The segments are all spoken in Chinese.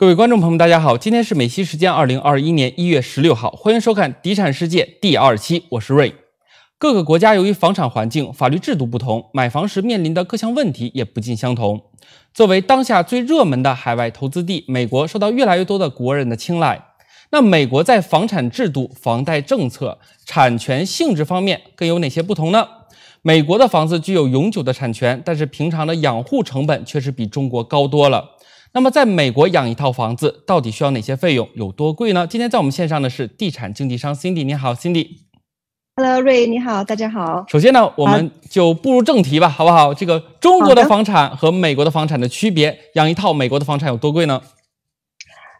各位观众朋友们，大家好，今天是美西时间二零二一年一月十六号，欢迎收看《地产世界》第二期，我是瑞。各个国家由于房产环境、法律制度不同，买房时面临的各项问题也不尽相同。作为当下最热门的海外投资地，美国受到越来越多的国人的青睐。那美国在房产制度、房贷政策、产权性质方面更有哪些不同呢？美国的房子具有永久的产权，但是平常的养护成本却是比中国高多了。那么，在美国养一套房子到底需要哪些费用，有多贵呢？今天在我们线上的是地产经纪商 Cindy，你好，Cindy。Hello，瑞，你好，大家好。首先呢，我们就步入正题吧，好不好？这个中国的房产和美国的房产的区别，养一套美国的房产有多贵呢？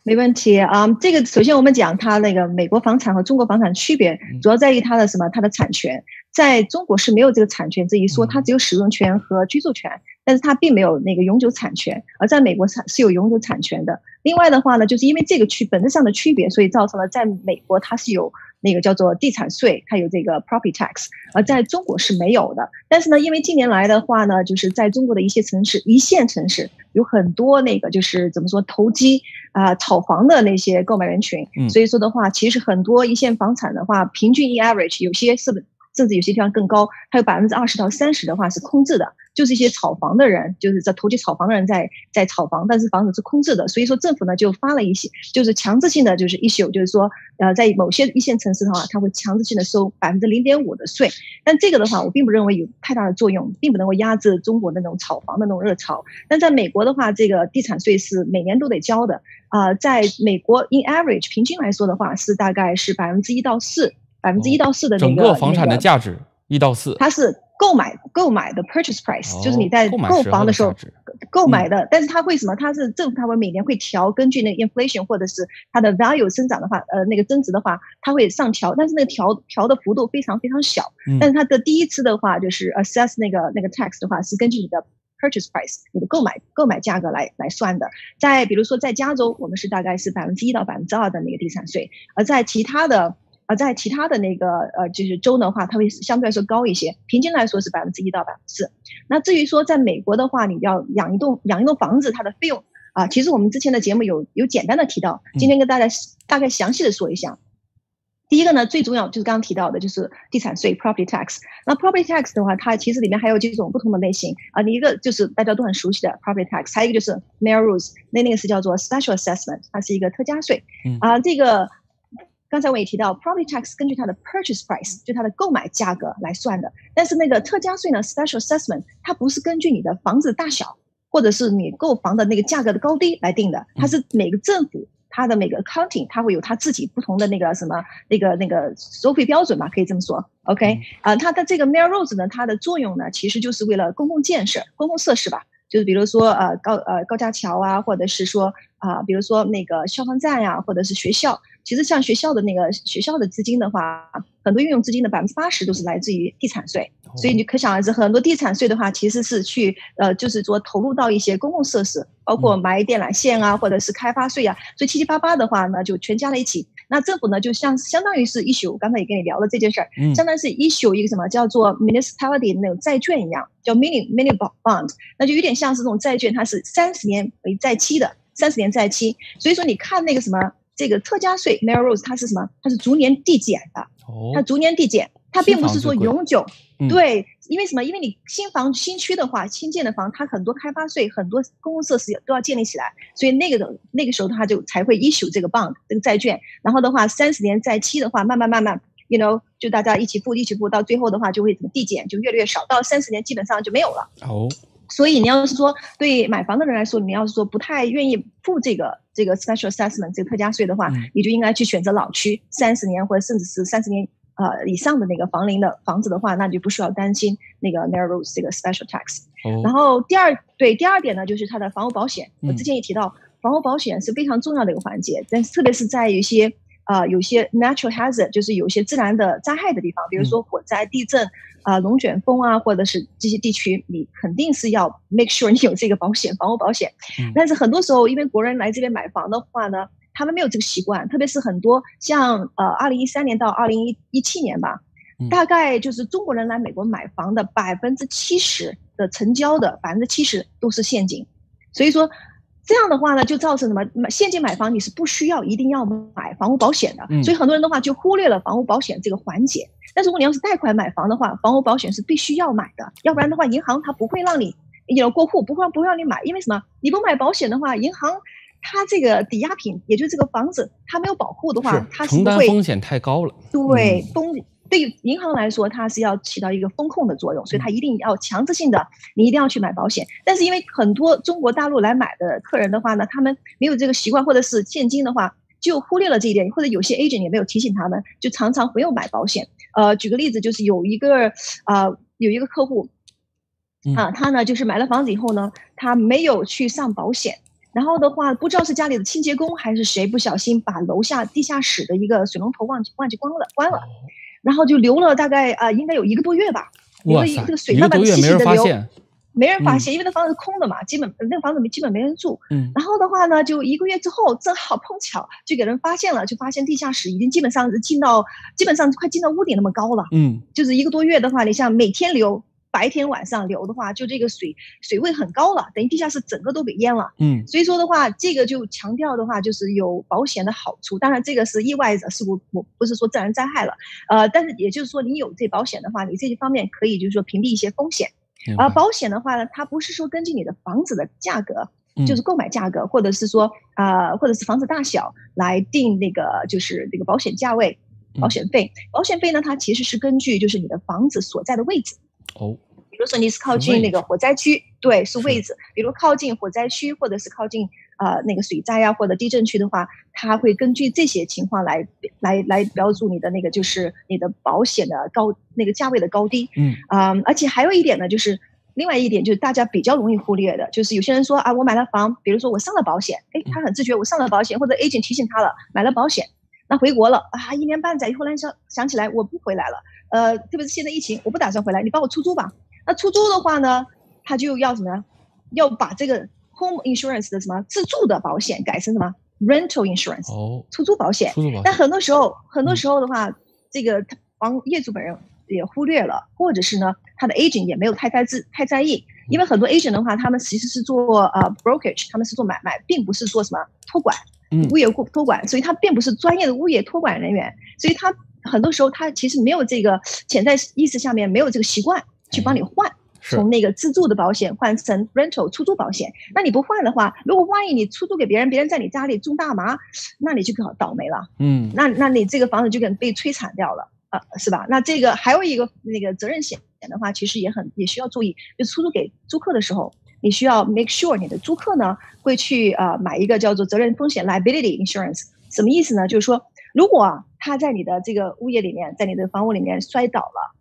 没问题啊，这个首先我们讲它那个美国房产和中国房产区别，主要在于它的什么？它的产权，在中国是没有这个产权这一说，它只有使用权和居住权。但是它并没有那个永久产权，而在美国产是有永久产权的。另外的话呢，就是因为这个区本质上的区别，所以造成了在美国它是有那个叫做地产税，它有这个 property tax，而在中国是没有的。但是呢，因为近年来的话呢，就是在中国的一些城市、一线城市有很多那个就是怎么说投机啊、炒房的那些购买人群，所以说的话，其实很多一线房产的话，平均一 average 有些是甚至有些地方更高，还有百分之二十到三十的话是空置的。就是一些炒房的人，就是在投机炒房的人在在炒房，但是房子是空置的，所以说政府呢就发了一些，就是强制性的，就是 issue，就是说，呃，在某些一线城市的话，它会强制性的收百分之零点五的税，但这个的话，我并不认为有太大的作用，并不能够压制中国的那种炒房的那种热潮。但在美国的话，这个地产税是每年都得交的，啊，在美国 in average 平均来说的话，是大概是百分之一到四，百分之一到四的那个整个房产的价值一到四，它是。购买购买的 purchase price 就是你在购房的时候购买的，但是它会什么？它是政府，它会每年会调，根据那个 inflation 或者是它的 value 增长的话，呃，那个增值的话，它会上调，但是那个调调的幅度非常非常小。但是它的第一次的话，就是 assess 那个那个 tax 的话，是根据你的 purchase price 你的购买购买价格来来算的。在比如说在加州，我们是大概是百分之一到百分之二的那个地产税，而在其他的。而在其他的那个呃，就是州的话，它会相对来说高一些，平均来说是百分之一到百分之四。那至于说在美国的话，你要养一栋养一栋房子，它的费用啊，其实我们之前的节目有有简单的提到，今天跟大家大概详细的说一下。第一个呢，最重要就是刚刚提到的，就是地产税 （property tax）。那 property tax 的话，它其实里面还有几种不同的类型啊。你一个就是大家都很熟悉的 property tax，还有一个就是 mayor rules，那那个是叫做 special assessment，它是一个特加税啊。这个。刚才我也提到，property tax 根据它的 purchase price，就它的购买价格来算的。但是那个特加税呢，special assessment，它不是根据你的房子大小，或者是你购房的那个价格的高低来定的，它是每个政府它的每个 accounting，它会有它自己不同的那个什么那个那个收费标准嘛，可以这么说。OK，啊，它的这个 mayor rules 呢，它的作用呢，其实就是为了公共建设、公共设施吧。就是比如说呃高呃高架桥啊，或者是说啊，比如说那个消防站呀，或者是学校。其实像学校的那个学校的资金的话，很多运用资金的百分之八十都是来自于地产税，所以你可想而知，很多地产税的话，其实是去呃，就是说投入到一些公共设施，包括埋电缆线啊，或者是开发税啊，所以七七八八的话呢，就全加在一起。那政府呢，就像相当于是 issue，刚才也跟你聊了这件事儿，相当于是 issue 一个什么叫做 municipality 那种债券一样，叫 mini mini bond，那就有点像是这种债券，它是三十年为债期的，三十年债期。所以说你看那个什么。这个特加税 m a r r o s 它是什么？它是逐年递减的。哦，它逐年递减，它并不是说永久。对，因为什么？因为你新房新区的话，新建的房，它很多开发税、很多公共设施都要建立起来，所以那个的那个时候它就才会 issue 这个 bond 这个债券。然后的话，三十年债期的话，慢慢慢慢，you know，就大家一起付一起付，到最后的话就会怎么递减，就越来越少，到三十年基本上就没有了。哦。所以你要是说对买房的人来说，你要是说不太愿意付这个这个 special assessment 这个特加税的话，你就应该去选择老区三十年或者甚至是三十年呃以上的那个房龄的房子的话，那就不需要担心那个 narrows 这个 special tax。然后第二对第二点呢，就是它的房屋保险。我之前也提到，房屋保险是非常重要的一个环节，但是特别是在一些啊有些 natural hazard，就是有些自然的灾害的地方，比如说火灾、地震。啊，龙卷风啊，或者是这些地区，你肯定是要 make sure 你有这个保险，房屋保险。但是很多时候，因为国人来这边买房的话呢，他们没有这个习惯，特别是很多像呃，二零一三年到二零一一七年吧，大概就是中国人来美国买房的百分之七十的成交的百分之七十都是现金，所以说。这样的话呢，就造成什么？买现金买房你是不需要一定要买房屋保险的，所以很多人的话就忽略了房屋保险这个环节。但如果你要是贷款买房的话，房屋保险是必须要买的，要不然的话，银行它不会让你有过户，不会不会让你买，因为什么？你不买保险的话，银行它这个抵押品，也就是这个房子，它没有保护的话，它承担风险太高了。对风。对于银行来说，它是要起到一个风控的作用，所以它一定要强制性的，你一定要去买保险。但是因为很多中国大陆来买的客人的话呢，他们没有这个习惯，或者是现金的话就忽略了这一点，或者有些 agent 也没有提醒他们，就常常没有买保险。呃，举个例子，就是有一个啊，有一个客户啊，他呢就是买了房子以后呢，他没有去上保险，然后的话不知道是家里的清洁工还是谁不小心把楼下地下室的一个水龙头忘记忘记关了关了。然后就流了大概啊，应该有一个多月吧。哇塞！这个水慢慢细细的流，没人发现，因为那房子空的嘛，基本那个房子没基本没人住。嗯。然后的话呢，就一个月之后，正好碰巧就给人发现了，就发现地下室已经基本上是进到，基本上快进到屋顶那么高了。嗯。就是一个多月的话，你像每天流。白天晚上流的话，就这个水水位很高了，等于地下室整个都给淹了。嗯，所以说的话，这个就强调的话，就是有保险的好处。当然，这个是意外的事故，我不是说自然灾害了。呃，但是也就是说，你有这保险的话，你这些方面可以就是说屏蔽一些风险。而保险的话呢，它不是说根据你的房子的价格，就是购买价格，或者是说啊，或者是房子大小来定那个就是那个保险价位、保险费。保险费呢，它其实是根据就是你的房子所在的位置。哦，比如说你是靠近那个火灾区，对，是位置。比如靠近火灾区，或者是靠近呃那个水灾呀或者地震区的话，它会根据这些情况来来来标注你的那个就是你的保险的高那个价位的高低。嗯啊，而且还有一点呢，就是另外一点就是大家比较容易忽略的，就是有些人说啊，我买了房，比如说我上了保险，哎，他很自觉，我上了保险，或者 agent 提醒他了，买了保险，那回国了啊，一年半载以后，来想想起来我不回来了。呃，特别是现在疫情，我不打算回来，你帮我出租吧。那出租的话呢，他就要什么？要把这个 home insurance 的什么自住的保险改成什么 rental insurance？哦，出租保险。但很多时候，很多时候的话，这个房业主本人也忽略了，或者是呢，他的 agent 也没有太在自太在意，因为很多 agent 的话，他们其实是做呃 brokerage，他们是做买卖，并不是做什么托管，物业托管，所以他并不是专业的物业托管人员，所以他。很多时候，他其实没有这个潜在意识下面没有这个习惯去帮你换，从那个自住的保险换成 rental 出租保险。那你不换的话，如果万一你出租给别人，别人在你家里种大麻，那你就更倒霉了。嗯，那那你这个房子就跟被摧残掉了啊，是吧？那这个还有一个那个责任险的话，其实也很也需要注意，就出租给租客的时候，你需要 make sure 你的租客呢会去呃买一个叫做责任风险 liability insurance，什么意思呢？就是说。如果他在你的这个物业里面，在你的房屋里面摔倒了，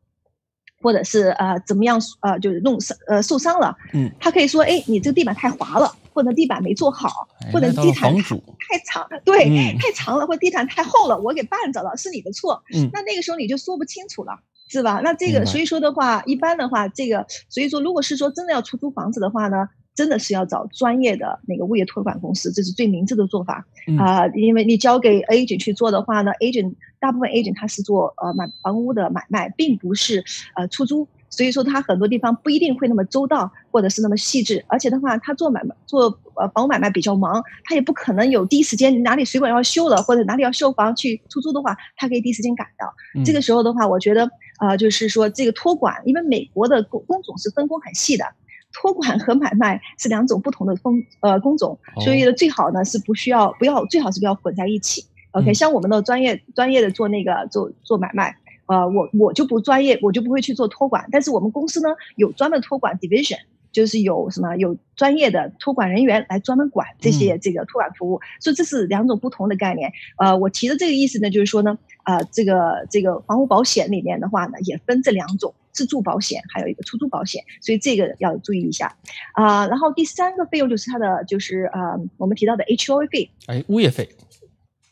或者是呃怎么样呃就是弄伤呃受伤了，嗯，他可以说哎你这个地板太滑了，或者地板没做好，或者地毯太长，对，太长了，或地毯太厚了，我给绊着了，是你的错，嗯，那那个时候你就说不清楚了，是吧？那这个所以说的话，一般的话，这个所以说如果是说真的要出租房子的话呢？真的是要找专业的那个物业托管公司，这是最明智的做法啊！因为你交给 agent 去做的话呢，agent 大部分 agent 他是做呃买房屋的买卖，并不是呃出租，所以说他很多地方不一定会那么周到，或者是那么细致。而且的话，他做买卖做呃房屋买卖比较忙，他也不可能有第一时间哪里水管要修了，或者哪里要修房去出租的话，他可以第一时间赶到。这个时候的话，我觉得啊，就是说这个托管，因为美国的工工种是分工很细的。托管和买卖是两种不同的风呃工种，所以呢最好呢是不需要不要最好是不要混在一起。OK，像我们的专业专业的做那个做做买卖，呃我我就不专业，我就不会去做托管。但是我们公司呢有专门托管 division，就是有什么有专业的托管人员来专门管这些这个托管服务，所以这是两种不同的概念。呃，我提的这个意思呢，就是说呢，呃这个这个房屋保险里面的话呢也分这两种。自住保险还有一个出租保险，所以这个要注意一下。啊。然后第三个费用就是它的就是呃我们提到的 H O A 费，哎，物业费，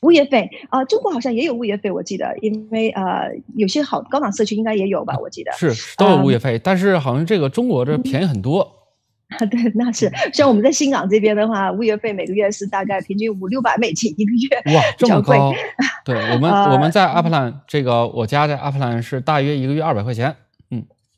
物业费。啊，中国好像也有物业费，我记得，因为呃有些好高档社区应该也有吧，我记得。是都有物业费，但是好像这个中国这便宜很多。啊。对，那是像我们在新港这边的话，物业费每个月是大概平均五六百美金一个月，哇，这么高。对我们我们在阿普兰这个我家在阿普兰是大约一个月二百块钱。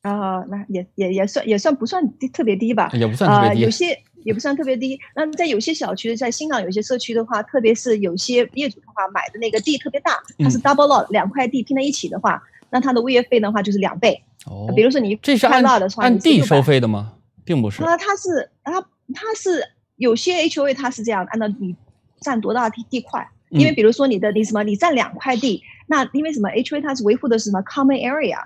啊，那也也也算也算不算低特别低吧？也不算特别低。有些也不算特别低。那在有些小区，在新港有些社区的话，特别是有些业主的话，买的那个地特别大，它是 double lot 两块地拼在一起的话，那它的物业费的话就是两倍。哦，比如说你这是按按地收费的吗？并不是。那，它是它它是有些 HOA 它是这样，按照你占多大地地块，因为比如说你的你什么你占两块地，那因为什么 HOA 它是维护的是什么 common area。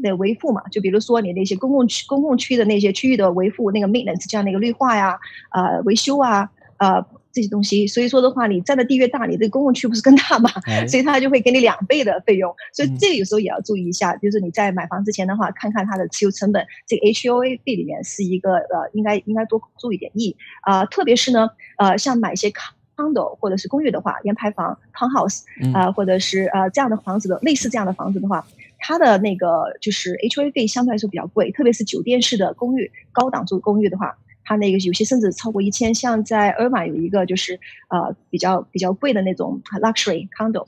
的维护嘛，就比如说你那些公共区、公共区的那些区域的维护，那个 maintenance，像那个绿化呀、呃维修啊、呃这些东西。所以说的话，你占的地越大，你这个公共区不是更大嘛？所以他就会给你两倍的费用。所以这个有时候也要注意一下，就是你在买房之前的话，看看它的持有成本，这个 HOA 费里面是一个呃，应该应该多注意点意啊。特别是呢，呃，像买一些 condo 或者是公寓的话，联排房 townhouse 啊，或者是呃这样的房子的类似这样的房子的话。它的那个就是 HOA 费相对来说比较贵，特别是酒店式的公寓、高档住公寓的话，它那个有些甚至超过一千。像在 Urban 有一个就是呃比较比较贵的那种 luxury condo，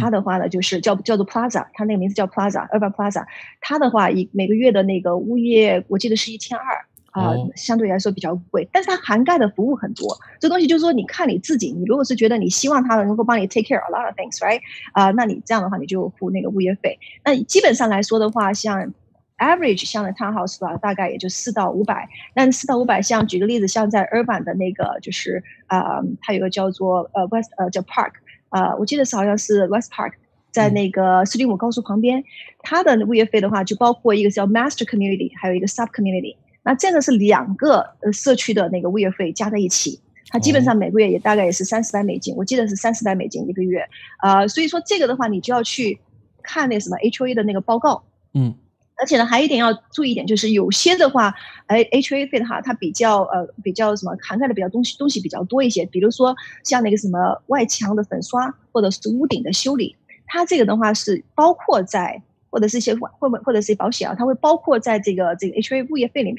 它的话呢就是叫叫做 Plaza，它那个名字叫 Plaza，Urban Plaza，它的话一每个月的那个物业我记得是一千二。啊，相对来说比较贵，但是它涵盖的服务很多。这东西就是说，你看你自己，你如果是觉得你希望它能够帮你 take care a lot of things，right？啊，那你这样的话，你就付那个物业费。那基本上来说的话，像 average 像的 townhouse 吧，大概也就四到五百。那四到五百，像举个例子，像在 urban 的那个，就是啊，它有个叫做呃 west 呃叫 park，呃，我记得是好像是 west park，在那个四零五高速旁边，它的物业费的话，就包括一个叫 master community，还有一个 sub community。那这个是两个呃社区的那个物业费加在一起，它基本上每个月也大概也是三十来美金，我记得是三十来美金一个月，呃，所以说这个的话你就要去看那什么 HOA 的那个报告，嗯，而且呢还有一点要注意一点，就是有些的话，哎 HOA 费的话它比较呃比较什么涵盖的比较东西东西比较多一些，比如说像那个什么外墙的粉刷或者是屋顶的修理，它这个的话是包括在。或者是一些或或者是保险啊，它会包括在这个这个 HOA 物业费里面。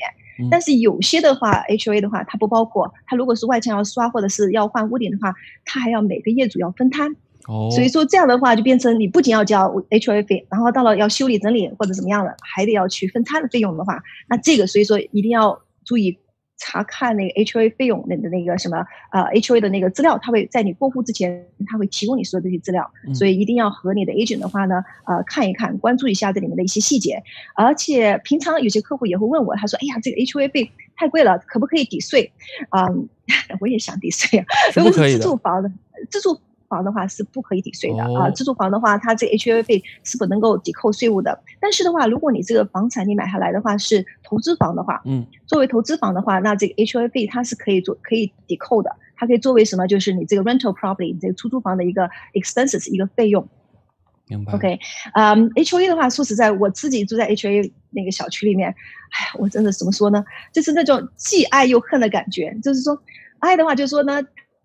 但是有些的话，HOA 的话它不包括。它如果是外墙要刷或者是要换屋顶的话，它还要每个业主要分摊。哦。所以说这样的话就变成你不仅要交 HOA 费，然后到了要修理整理或者怎么样的，还得要去分摊的费用的话，那这个所以说一定要注意。查看那个 HOA 费用那的那个什么呃 HOA 的那个资料，他会在你过户之前，他会提供你所有这些资料，所以一定要和你的 agent 的话呢，呃看一看，关注一下这里面的一些细节。而且平常有些客户也会问我，他说：“哎呀，这个 HOA 费太贵了，可不可以抵税？”啊，我也想抵税啊，如果是自住房的自住。房的话是不可以抵税的啊，自住房的话，它这 HOA 费是不能够抵扣税务的。但是的话，如果你这个房产你买下来的话是投资房的话，嗯，作为投资房的话，那这个 HOA 费它是可以做可以抵扣的，它可以作为什么？就是你这个 rental property 这个出租房的一个 expenses 一个费用。明白。OK，嗯，HOA 的话，说实在，我自己住在 HOA 那个小区里面，哎呀，我真的怎么说呢？就是那种既爱又恨的感觉。就是说，爱的话，就是说呢。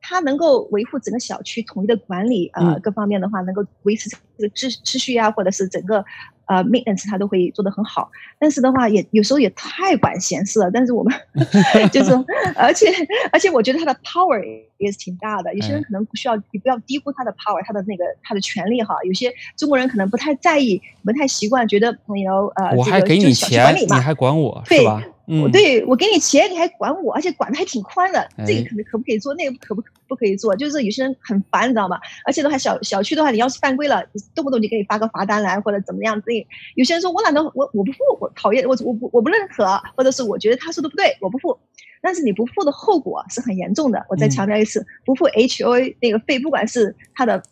它能够维护整个小区统一的管理，呃，各方面的话能够维持这个秩秩序啊，或者是整个呃 maintenance 它都会做得很好。但是的话，也有时候也太管闲事了。但是我们 就是，而且而且我觉得它的 power 也是挺大的。有些人可能不需要，你不要低估他的 power，他的那个他的权利哈。有些中国人可能不太在意，不太习惯，觉得你要呃，我还给你钱，你还管我，对吧？我对我给你钱，你还管我，而且管的还挺宽的。这个可能可不可以做，那个可不不可以做？就是有些人很烦，你知道吗？而且的话，小小区的话，你要是犯规了，动不动就给你发个罚单来，或者怎么样子。有些人说我懒得，我我不付，我讨厌，我我不我不认可，或者是我觉得他说的不对，我不付。但是你不付的后果是很严重的。我再强调一次，不付 HOA 那个费，不管是他的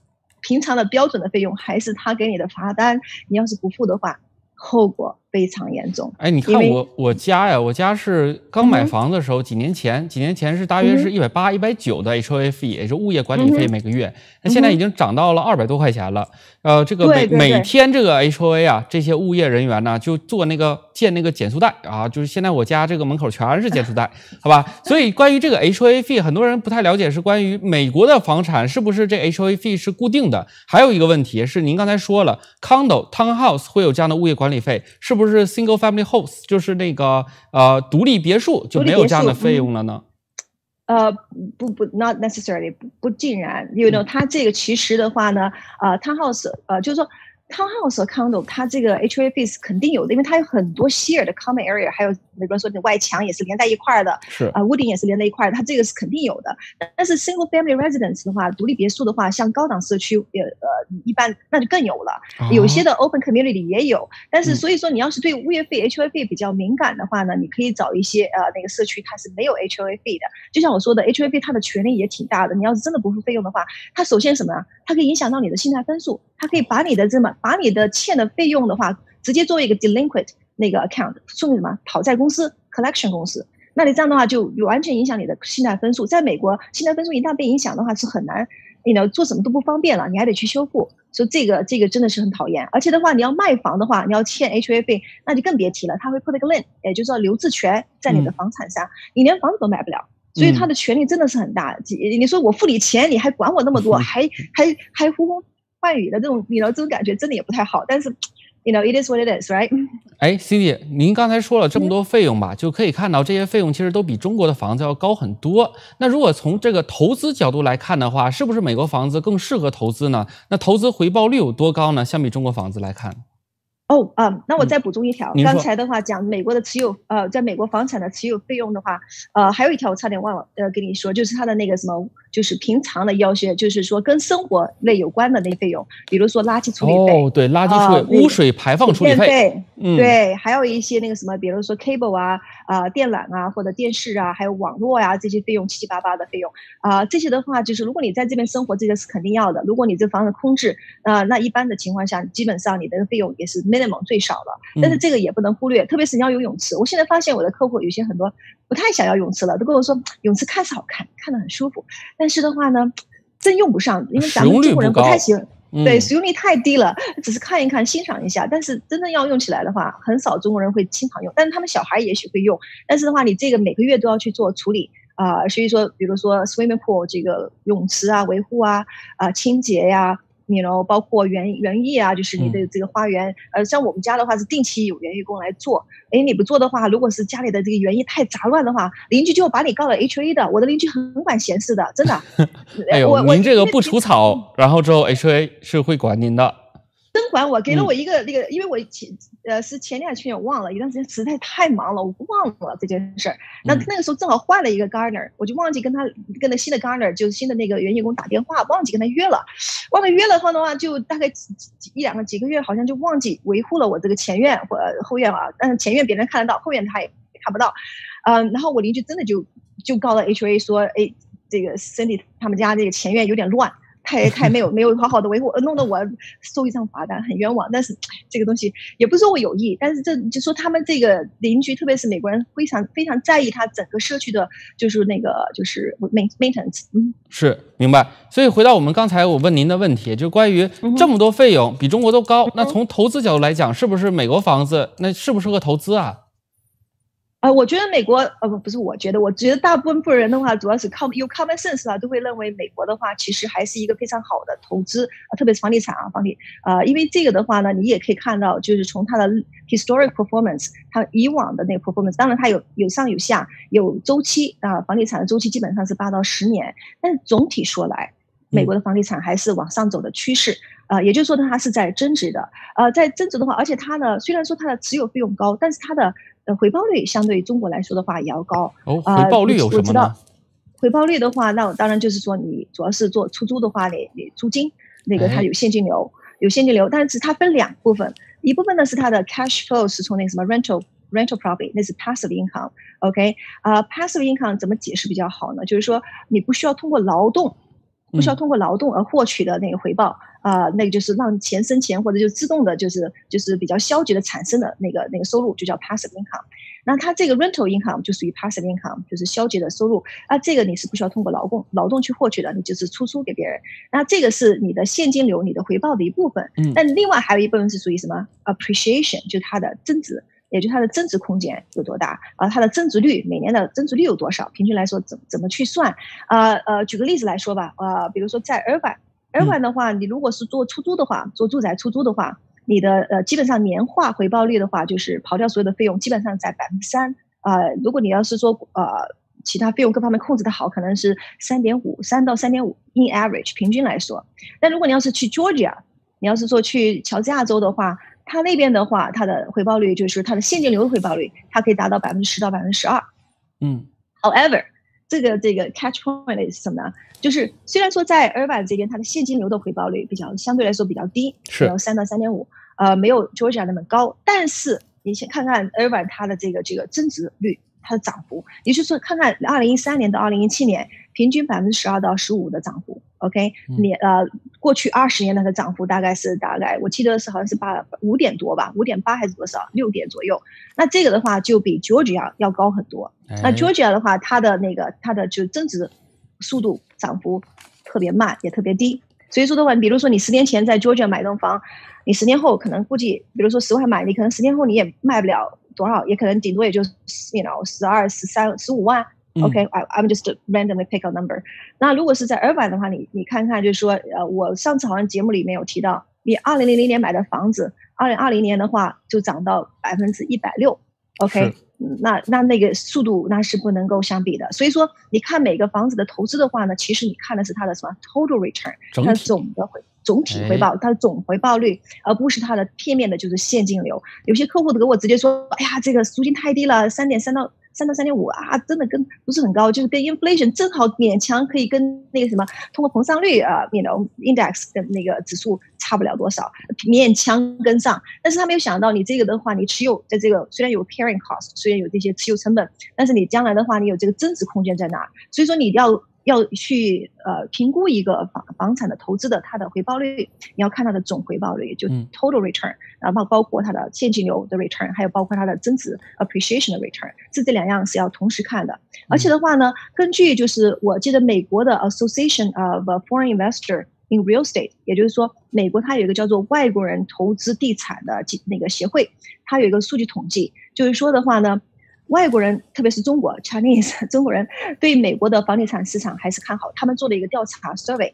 平常的标准的费用，还是他给你的罚单，你要是不付的话。后果非常严重。哎，你看我我家呀，我家是刚买房的时候，几年前，几年前是大约是一百八、一百九的 HOA 费，也是物业管理费每个月。那现在已经涨到了二百多块钱了。呃，这个每每天这个 HOA 啊，这些物业人员呢，就做那个建那个减速带啊，就是现在我家这个门口全是减速带，好吧？所以关于这个 HOA 费，很多人不太了解，是关于美国的房产是不是这 HOA 费是固定的？还有一个问题是，您刚才说了，condo townhouse 会有这样的物业管理费，是不是 single family house 就是那个呃独立别墅就没有这样的费用了呢？呃，不不，not necessarily，不不尽然，因为呢，它这个其实的话呢，呃，townhouse，呃，就是说 townhouse 和 condo，它这个 HOA 费是肯定有的，因为它有很多 share 的 common area，还有比如说你外墙也是连在一块儿的，是啊，屋顶也是连在一块儿，它这个是肯定有的。但是 single family residence 的话，独立别墅的话，像高档社区，呃呃，一般那就更有了。有些的 open community 也有，但是所以说你要是对物业费 HOA 费比较敏感的话呢，你可以找一些呃那个社区它是没有 HOA 费的。就像我说的，HOA 费它的权利也挺大的。你要是真的不付费用的话，它首先什么啊？它可以影响到你的信贷分数，它可以把你的这么把你的欠的费用的话，直接作为一个 delinquent 那个 account 送给什么讨债公司 collection 公司。那你这样的话就完全影响你的信贷分数。在美国，信贷分数一旦被影响的话，是很难，你呢做什么都不方便了，你还得去修复。所以这个这个真的是很讨厌。而且的话，你要卖房的话，你要欠 HOA 费，那就更别提了。他会 put 一个 lien，也就是说留置权在你的房产上，你连房子都买不了。所以他的权利真的是很大。你说我付你钱，你还管我那么多，还还还呼风唤雨的这种，你知道这种感觉真的也不太好。但是，you know it is what it is, right？哎，Cindy，您刚才说了这么多费用吧，就可以看到这些费用其实都比中国的房子要高很多。那如果从这个投资角度来看的话，是不是美国房子更适合投资呢？那投资回报率有多高呢？相比中国房子来看？哦，嗯，那我再补充一条。刚才的话讲美国的持有，呃，在美国房产的持有费用的话，呃，还有一条我差点忘了，呃，跟你说，就是它的那个什么，就是平常的要求，就是说跟生活类有关的那费用，比如说垃圾处理费，哦，对，垃圾处理、污水排放处理费，嗯，对，还有一些那个什么，比如说 cable 啊，啊，电缆啊，或者电视啊，还有网络呀这些费用，七七八八的费用，啊，这些的话，就是如果你在这边生活，这个是肯定要的。如果你这房子空置，啊，那一般的情况下，基本上你的费用也是 minimum 最少了。但是这个也不能忽略，特别是你要有泳池。我现在发现我的客户有些很多不太想要泳池了，都跟我说泳池看是好看，看得很舒服，但是的话呢，真用不上，因为咱们中国人不太喜欢，对，使用率太低了，只是看一看、欣赏一下。但是真正要用起来的话，很少中国人会经常用，但是他们小孩也许会用。但是的话，你这个每个月都要去做处理啊，所以说，比如说 swimming pool 这个泳池啊、维护啊、啊清洁呀。你然后包括园园艺啊，就是你的这个花园，呃，像我们家的话是定期有园艺工来做。哎，你不做的话，如果是家里的这个园艺太杂乱的话，邻居就要把你告了 HOA 的。我的邻居很管闲事的，真的。哎呦，您这个不除草，然后之后 HOA 是会管您的。真管我，给了我一个那个，因为我前呃是前年还是去年我忘了，一段时间实在太忙了，我忘了这件事儿。那那个时候正好换了一个 gardener，我就忘记跟他跟那新的 gardener，就是新的那个园艺工打电话，忘记跟他约了。忘了约了后的话，就大概一两个几个月，好像就忘记维护了我这个前院或后院啊。但是前院别人看得到，后院他也看不到。嗯，然后我邻居真的就就告了 HOA 说，哎，这个 Cindy 他们家这个前院有点乱。太太没有没有好好的维护，弄得我收一张罚单，很冤枉。但是这个东西也不是说我有意，但是这就说他们这个邻居，特别是美国人，非常非常在意他整个社区的，就是那个就是 maintenance。嗯，是明白。所以回到我们刚才我问您的问题，就关于这么多费用比中国都高，那从投资角度来讲，是不是美国房子那适不适合投资啊？呃，我觉得美国，呃不不是，我觉得，我觉得大部分人的话，主要是靠有 common sense 啊，都会认为美国的话，其实还是一个非常好的投资，特别是房地产啊，房地，啊，因为这个的话呢，你也可以看到，就是从它的 historic performance，它以往的那个 performance，当然它有有上有下，有周期啊，房地产的周期基本上是八到十年，但总体说来，美国的房地产还是往上走的趋势，啊，也就是说它是在增值的，呃，在增值的话，而且它呢，虽然说它的持有费用高，但是它的呃，回报率相对于中国来说的话也要高。哦，回报率有什么呢？回报率的话，那当然就是说，你主要是做出租的话，你你租金那个它有现金流，有现金流，但是它分两部分，一部分呢是它的 cash flow 是从那个什么 rental rental property，那是 passive income。OK，啊，passive income 怎么解释比较好呢？就是说你不需要通过劳动。不需要通过劳动而获取的那个回报啊，那个就是让钱生钱，或者就自动的，就是就是比较消极的产生的那个那个收入，就叫 passive income。那它这个 rental income 就属于 passive income，就是消极的收入那。这个你是不需要通过劳动劳动去获取的，你就是出租给别人。那这个是你的现金流、你的回报的一部分。嗯。但另外还有一部分是属于什么 appreciation，就是它的增值。也就它的增值空间有多大啊？它的增值率每年的增值率有多少？平均来说怎怎么去算？啊呃，举个例子来说吧，呃，比如说在 Irvine，Irvine 的话，你如果是做出租的话，做住宅出租的话，你的呃基本上年化回报率的话，就是刨掉所有的费用，基本上在百分之三啊。如果你要是说呃其他费用各方面控制的好，可能是三点五，三到三点五，in average 平均来说。但如果你要是去 Georgia。你要是说去乔治亚州的话，它那边的话，它的回报率就是它的现金流的回报率，它可以达到百分之十到百分之十二。嗯，However，这个这个 catch point 是什么呢？就是虽然说在 Irvine 这边，它的现金流的回报率比较相对来说比较低，是有三到三点五，呃，没有 Georgia 那么高，但是你先看看 Irvine 它的这个这个增值率。它的涨幅，也就是说，看看二零一三年到二零一七年，平均百分之十二到十五的涨幅。OK，年呃，过去二十年它的涨幅大概是大概，我记得是好像是八五点多吧，五点八还是多少，六点左右。那这个的话就比 Georgia 要高很多。那 Georgia 的话，它的那个它的就增值速度涨幅特别慢，也特别低。所以说的话，比如说你十年前在 Georgia 买栋房，你十年后可能估计，比如说十万买，你可能十年后你也卖不了。多少也可能顶多也就，you know，十二、十三、十五万。OK，I I'm just randomly pick a number。那如果是在 Irvine 的话，你你看看，就是说，呃，我上次好像节目里面有提到，你二零零零年买的房子，二零二零年的话就涨到百分之一百六。OK，那那那个速度那是不能够相比的。所以说，你看每个房子的投资的话呢，其实你看的是它的什么 total return，它总的回。总体回报，它的总回报率，而不是它的片面的，就是现金流。有些客户都给我直接说：“哎呀，这个租金太低了，三点三到三到三点五啊，真的跟不是很高，就是跟 inflation 正好勉强可以跟那个什么通货膨胀率啊，you know index 的那个指数差不了多少，勉强跟上。但是他没有想到，你这个的话，你持有在这个虽然有 carrying cost，虽然有这些持有成本，但是你将来的话，你有这个增值空间在哪？所以说你要。要去呃评估一个房房产的投资的它的回报率，你要看它的总回报率，就 total return，然后包括它的现金流的 return，还有包括它的增值 appreciation 的 return，这这两样是要同时看的。而且的话呢，根据就是我记得美国的 Association of Foreign Investor in Real Estate，也就是说美国它有一个叫做外国人投资地产的那个协会，它有一个数据统计，就是说的话呢。外国人，特别是中国 Chinese 中国人，对美国的房地产市场还是看好。他们做了一个调查 survey，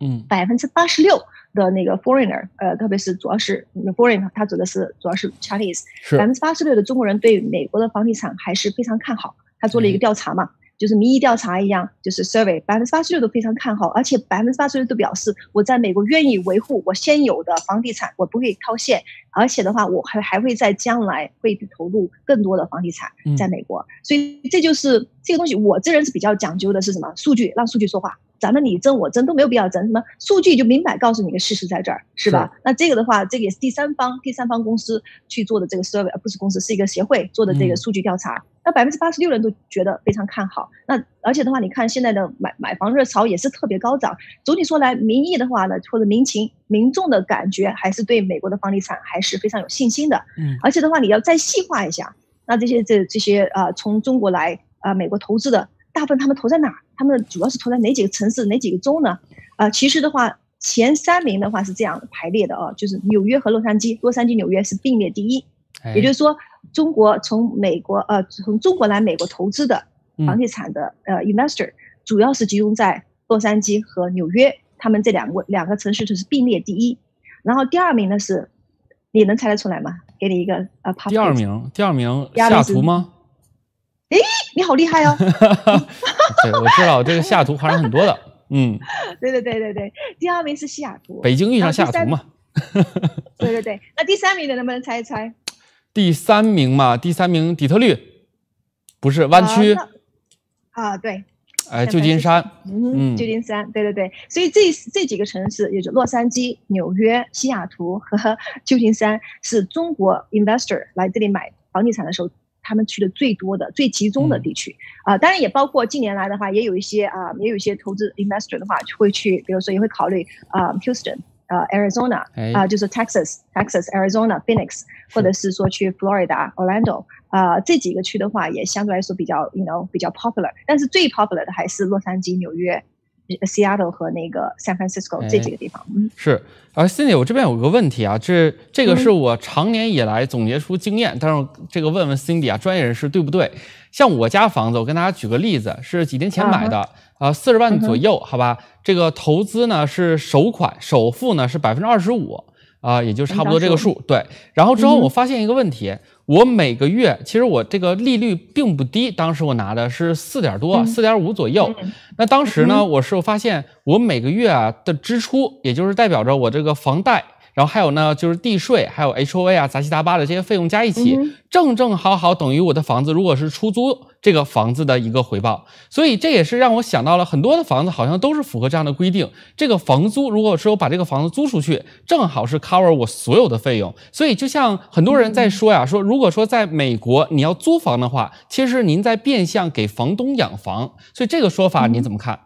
嗯，百分之八十六的那个 foreigner，呃，特别是主要是 foreigner，他指的是主要是 Chinese，百分之八十六的中国人对美国的房地产还是非常看好。他做了一个调查嘛。就是民意调查一样，就是 survey，百分之八十六都非常看好，而且百分之八十六都表示我在美国愿意维护我现有的房地产，我不会套现，而且的话，我还还会在将来会投入更多的房地产在美国，所以这就是这个东西，我这人是比较讲究的是什么？数据，让数据说话。咱们你争我争都没有必要争，什么数据就明摆告诉你个事实在这儿，是吧？那这个的话，这个也是第三方第三方公司去做的这个 survey，而不是公司，是一个协会做的这个数据调查。那百分之八十六人都觉得非常看好。那而且的话，你看现在的买买房热潮也是特别高涨。总体说来，民意的话呢，或者民情、民众的感觉还是对美国的房地产还是非常有信心的。嗯。而且的话，你要再细化一下，那这些这这些啊，从中国来啊美国投资的。大部分他们投在哪儿？他们主要是投在哪几个城市、哪几个州呢？啊，其实的话，前三名的话是这样排列的啊，就是纽约和洛杉矶，洛杉矶、纽约是并列第一。也就是说，中国从美国呃，从中国来美国投资的房地产的呃 investor，主要是集中在洛杉矶和纽约，他们这两个两个城市就是并列第一。然后第二名呢是，你能猜得出来吗？给你一个呃，第二名，第二名西雅图吗？哎，你好厉害哦！对，我知道这个西雅图华人很多的。嗯，对对对对对，第二名是西雅图，北京遇上西雅图嘛。对对对，那第三名的能不能猜一猜？第三名嘛，第三名底特律，不是湾区。啊，对。哎，旧金山。嗯，旧金山，对对对。所以这这几个城市，也就洛杉矶、纽约、西雅图和 旧金山，是中国 investor 来这里买房地产的时候。他们去的最多的、最集中的地区啊，当然也包括近年来的话，也有一些啊，也有一些投资 investor 的话会去，比如说也会考虑啊，Houston 啊，Arizona 啊，就是 Texas、Texas、Arizona、Phoenix，或者是说去 Florida、Orlando 啊，这几个区的话也相对来说比较，you know 比较 popular，但是最 popular 的还是洛杉矶、纽约。Seattle 和那个 San Francisco 这几个地方，嗯，是。而 Cindy，我这边有个问题啊，这这个是我常年以来总结出经验，但是这个问问 Cindy 啊，专业人士对不对？像我家房子，我跟大家举个例子，是几年前买的，啊，四十万左右，好吧？这个投资呢是首款，首付呢是百分之二十五。啊，也就差不多这个数，对。然后之后我发现一个问题，我每个月其实我这个利率并不低，当时我拿的是四点多，四点五左右。那当时呢，我是发现我每个月啊的支出，也就是代表着我这个房贷然后还有呢就是地税，还有 H O A 啊，杂七杂八的这些费用加一起，正正好好等于我的房子如果是出租这个房子的一个回报。所以这也是让我想到了很多的房子好像都是符合这样的规定。这个房租如果说我把这个房子租出去，正好是 cover 我所有的费用。所以就像很多人在说呀，说如果说在美国你要租房的话，其实您在变相给房东养房。所以这个说法您怎么看？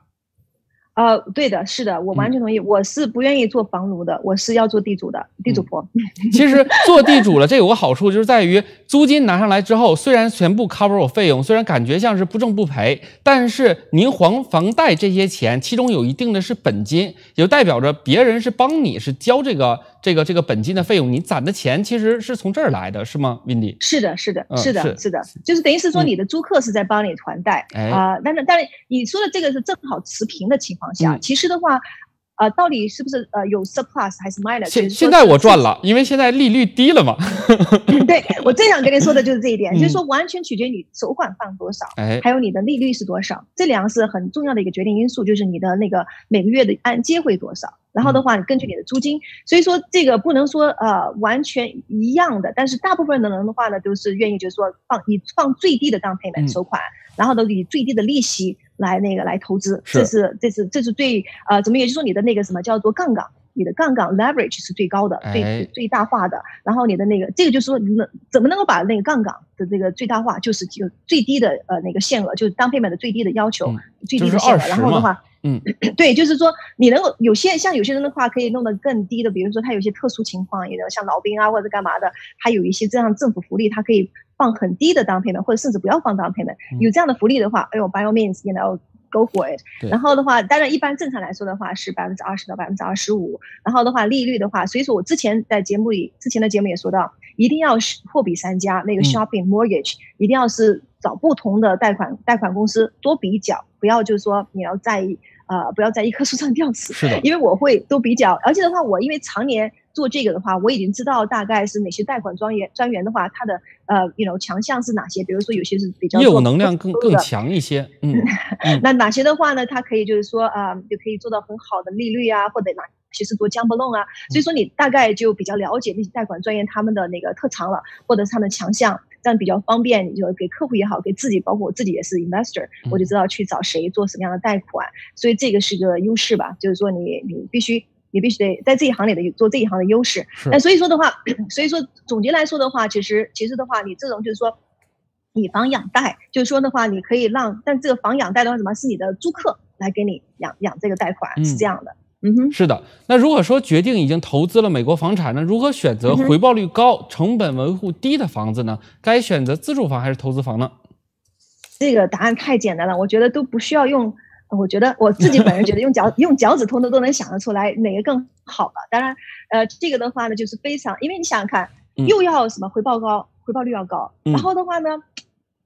呃，对的，是的，我完全同意。我是不愿意做房奴的，我是要做地主的，地主婆。其实做地主了，这有个好处，就是在于租金拿上来之后，虽然全部 cover 我费用，虽然感觉像是不挣不赔，但是您还房贷这些钱，其中有一定的是本金，也就代表着别人是帮你是交这个。这个这个本金的费用，你攒的钱其实是从这儿来的，是吗，Windy？是的，是的，是的，是的，就是等于是说你的租客是在帮你还贷啊。但是，但是你说的这个是正好持平的情况下，其实的话。啊，到底是不是呃有 surplus 还是 minus？现现在我赚了，因为现在利率低了嘛。对我最想跟你说的就是这一点，就是说完全取决于你首款放多少，还有你的利率是多少，这两个是很重要的一个决定因素，就是你的那个每个月的按揭会多少。然后的话，根据你的租金，所以说这个不能说呃完全一样的，但是大部分的人的话呢，都是愿意就是说放以放最低的 down payment 首款，然后都以最低的利息。来那个来投资，这是。这是这是对呃怎么也就是说你的那个什么叫做杠杆，你的杠杆 leverage 是最高的，最最大化的。然后你的那个这个就是说能怎么能够把那个杠杆的这个最大化，就是就最低的呃那个限额，就是当 payment 的最低的要求，最低的限额。然后的话，嗯，对，就是说你能够有些像有些人的话可以弄得更低的，比如说他有些特殊情况，有的像老兵啊或者干嘛的，他有一些这样政府福利，他可以。放很低的 down payment，或者甚至不要放 down payment，有这样的福利的话，哎呦，by all means，you know go for it。然后的话，当然一般正常来说的话是百分之二十到百分之二十五。然后的话，利率的话，所以说我之前在节目里，之前的节目也说到，一定要是货比三家，那个 shopping mortgage 一定要是找不同的贷款 贷款公司多比较，不要就是说你要在意呃，不要在一棵树上吊死。是的，因为我会都比较，而且的话，我因为常年。做这个的话，我已经知道大概是哪些贷款专员专员的话，他的呃，you know 强项是哪些？比如说有些是比较业务能量更更强一些，嗯，那哪些的话呢？他可以就是说啊，就可以做到很好的利率啊，或者哪些是做 jump loan 啊？所以说你大概就比较了解那些贷款专员他们的那个特长了，或者是他们的强项，这样比较方便。你就给客户也好，给自己，包括我自己也是 investor，我就知道去找谁做什么样的贷款。所以这个是个优势吧？就是说你你必须。你必须得在这一行里的做这一行的优势，那所以说的话，所以说总结来说的话，其实其实的话，你这种就是说以房养贷，就是说的话，你可以让，但这个房养贷的话，什么是你的租客来给你养养这个贷款，是这样的。嗯哼，是的。那如果说决定已经投资了美国房产，那如何选择回报率高、成本维护低的房子呢？该选择自住房还是投资房呢？这个答案太简单了，我觉得都不需要用。我觉得我自己本人觉得用脚 用脚趾头的都能想得出来哪个更好吧。当然，呃，这个的话呢，就是非常，因为你想想看，又要什么回报高，回报率要高，然后的话呢，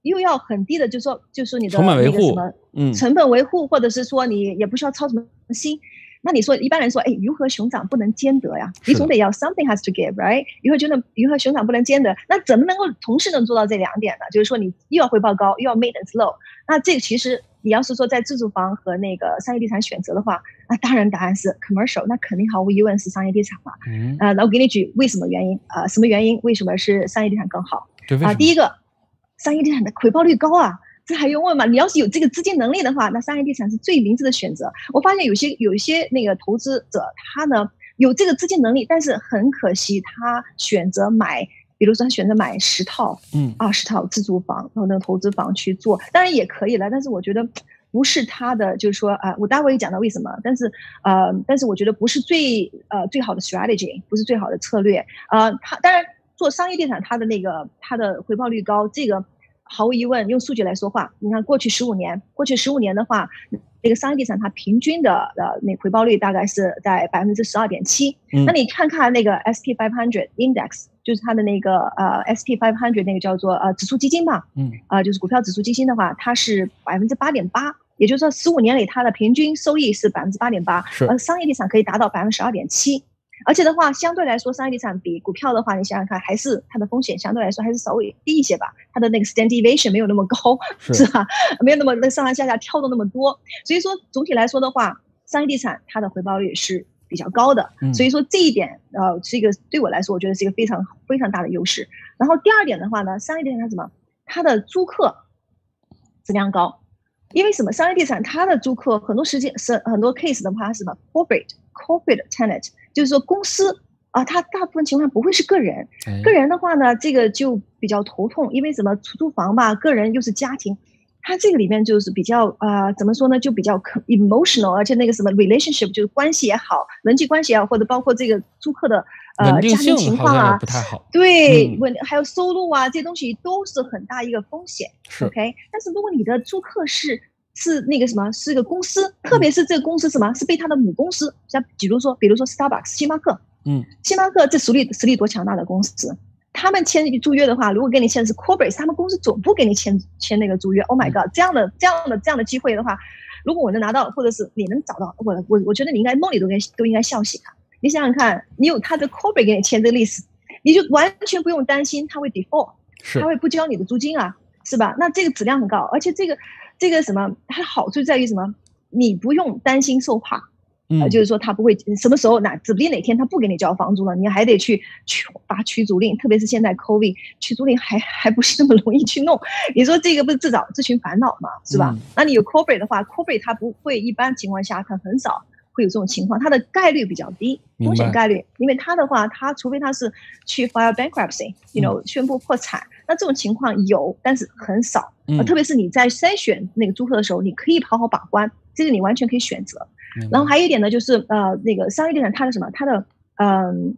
又要很低的，就说就说你的那个什么，嗯，成本维护，或者是说你也不需要操什么心。那你说一般人说，哎，鱼和熊掌不能兼得呀，你总得要 something has to give，right？鱼和熊掌鱼和熊掌不能兼得，那怎么能够同时能做到这两点呢？就是说你又要回报高，又要 maintenance low，那这个其实。你要是说在自住房和那个商业地产选择的话，那当然答案是 commercial，那肯定毫无疑问是商业地产嘛。嗯，呃，那我给你举为什么原因啊？什么原因？为什么是商业地产更好？啊，第一个，商业地产的回报率高啊，这还用问吗？你要是有这个资金能力的话，那商业地产是最明智的选择。我发现有些有一些那个投资者，他呢有这个资金能力，但是很可惜，他选择买。比如说他选择买十套，嗯，二十套自住房，然后那个投资房去做，当然也可以了。但是我觉得不是他的，就是说啊，我待会也讲到为什么。但是呃，但是我觉得不是最呃最好的 strategy，不是最好的策略。呃，他当然做商业地产，它的那个它的回报率高，这个毫无疑问。用数据来说话，你看过去十五年，过去十五年的话。那个商业地产，它平均的呃那回报率大概是在百分之十二点七。那你看看那个 S P five hundred index，就是它的那个呃 S P five hundred 那个叫做呃指数基金吧，嗯，啊就是股票指数基金的话，它是百分之八点八，也就是说十五年里它的平均收益是百分之八点八，而商业地产可以达到百分之十二点七。而且的话，相对来说，商业地产比股票的话，你想想看，还是它的风险相对来说还是稍微低一些吧。它的那个 standard deviation 没有那么高，是 吧？没有那么那上上下下跳动那么多。所以说，总体来说的话，商业地产它的回报率是比较高的。所以说这一点呃是一个对我来说，我觉得是一个非常非常大的优势。然后第二点的话呢，商业地产它什么？它的租客质量高，因为什么？商业地产它的租客很多时间是很多 case 的话，是什么？corporate corporate tenant，就是说公司。啊，它大部分情况不会是个人，个人的话呢，这个就比较头痛，因为什么出租房吧，个人又是家庭，它这个里面就是比较啊，怎么说呢，就比较 emotional，而且那个什么 relationship 就是关系也好，人际关系也好，或者包括这个租客的呃家庭情况啊，不太好，对，问还有收入啊，这些东西都是很大一个风险。OK，但是如果你的租客是是那个什么，是个公司，特别是这个公司什么，是被他的母公司，像比如说，比如说 Starbucks 星巴克。嗯，星巴克这实力实力多强大的公司，他们签租约的话，如果给你签的是 corporate，他们公司总部给你签签那个租约。Oh my god，这样的这样的这样的机会的话，如果我能拿到，或者是你能找到，我我我觉得你应该梦里都该都应该笑醒啊！你想想看，你有他的 corporate 给你签这个历史，你就完全不用担心他会 default，他会不交你的租金啊，是吧？那这个质量很高，而且这个这个什么，它的好处在于什么？你不用担心受怕。呃，就是说他不会什么时候哪，指不定哪天他不给你交房租了，你还得去去发驱逐令，特别是现在 COVID 驱逐令还还不是那么容易去弄。你说这个不是自找自寻烦恼吗？是吧？那你有 Corporate 的话，Corporate 它不会一般情况下它很少会有这种情况，它的概率比较低，风险概率，因为它的话，它除非它是去 file bankruptcy，you know 宣布破产，那这种情况有，但是很少。特别是你在筛选那个租客的时候，你可以好好把关，这个你完全可以选择。然后还有一点呢，就是呃，那个商业地产它的什么，它的嗯，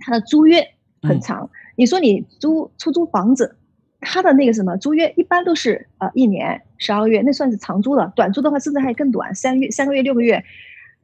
它的租约很长。你说你租出租房子，它的那个什么租约一般都是呃一年十二个月，那算是长租了。短租的话甚至还更短，三月三个月六个月。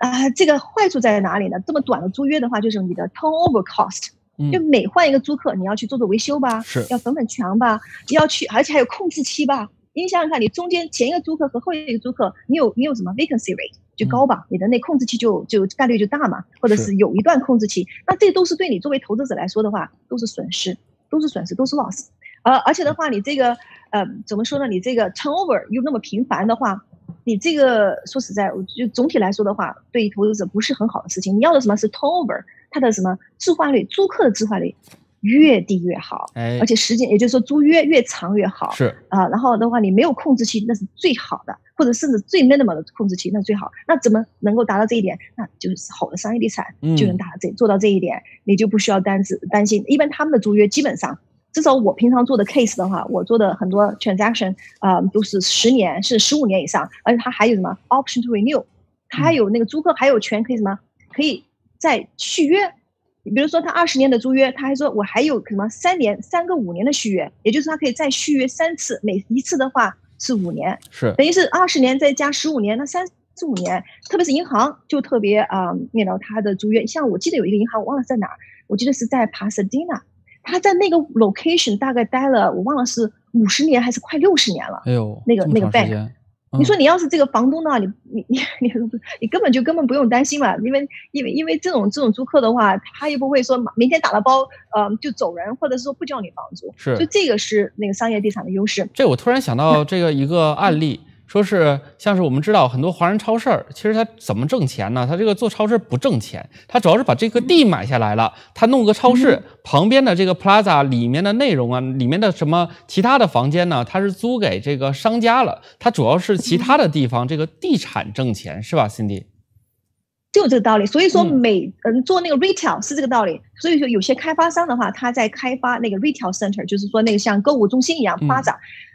啊，这个坏处在哪里呢？这么短的租约的话，就是你的 turnover cost，就每换一个租客，你要去做做维修吧，是要粉粉墙吧，要去，而且还有控制期吧。你想想看，你中间前一个租客和后一个租客，你有你有什么 vacancy rate？就高吧，你的那控制期就就概率就大嘛，或者是有一段控制期，那这都是对你作为投资者来说的话，都是损失，都是损失，都是 loss。呃而且的话，你这个呃怎么说呢？你这个 turnover 又那么频繁的话，你这个说实在，我就总体来说的话，对于投资者不是很好的事情。你要的什么是 turnover，它的什么置换率，租客的置换率。越低越好，哎，而且时间，也就是说租约越长越好，是啊，然后的话你没有控制期，那是最好的，或者甚至最 minimal 的控制期，那最好。那怎么能够达到这一点？那就是好的商业地产就能达到这做到这一点，你就不需要担子担心。一般他们的租约基本上，至少我平常做的 case 的话，我做的很多 transaction 啊都是十年是十五年以上，而且它还有什么 option to renew，它还有那个租客还有权可以什么可以再续约。你比如说，他二十年的租约，他还说我还有什么三年、三个五年的续约，也就是他可以再续约三次，每一次的话是五年，是等于是二十年再加十五年，那三十五年。特别是银行就特别啊，面到他的租约，像我记得有一个银行，我忘了在哪儿，我记得是在帕萨迪纳，他在那个 location 大概待了，我忘了是五十年还是快六十年了。哎呦，那个那个 bank。你说你要是这个房东呢，你你你你 你根本就根本不用担心嘛，因为因为因为这种这种租客的话，他又不会说明天打了包，呃，就走人，或者是说不交你房租，是，就这个是那个商业地产的优势。这我突然想到这个一个案例。说是像是我们知道很多华人超市，其实他怎么挣钱呢？他这个做超市不挣钱，他主要是把这个地买下来了，他弄个超市旁边的这个 plaza 里面的内容啊，里面的什么其他的房间呢？他是租给这个商家了，他主要是其他的地方这个地产挣钱是吧，Cindy？就这个道理，所以说每嗯做那个 retail 是这个道理，所以说有些开发商的话，他在开发那个 retail center，就是说那个像购物中心一样发展。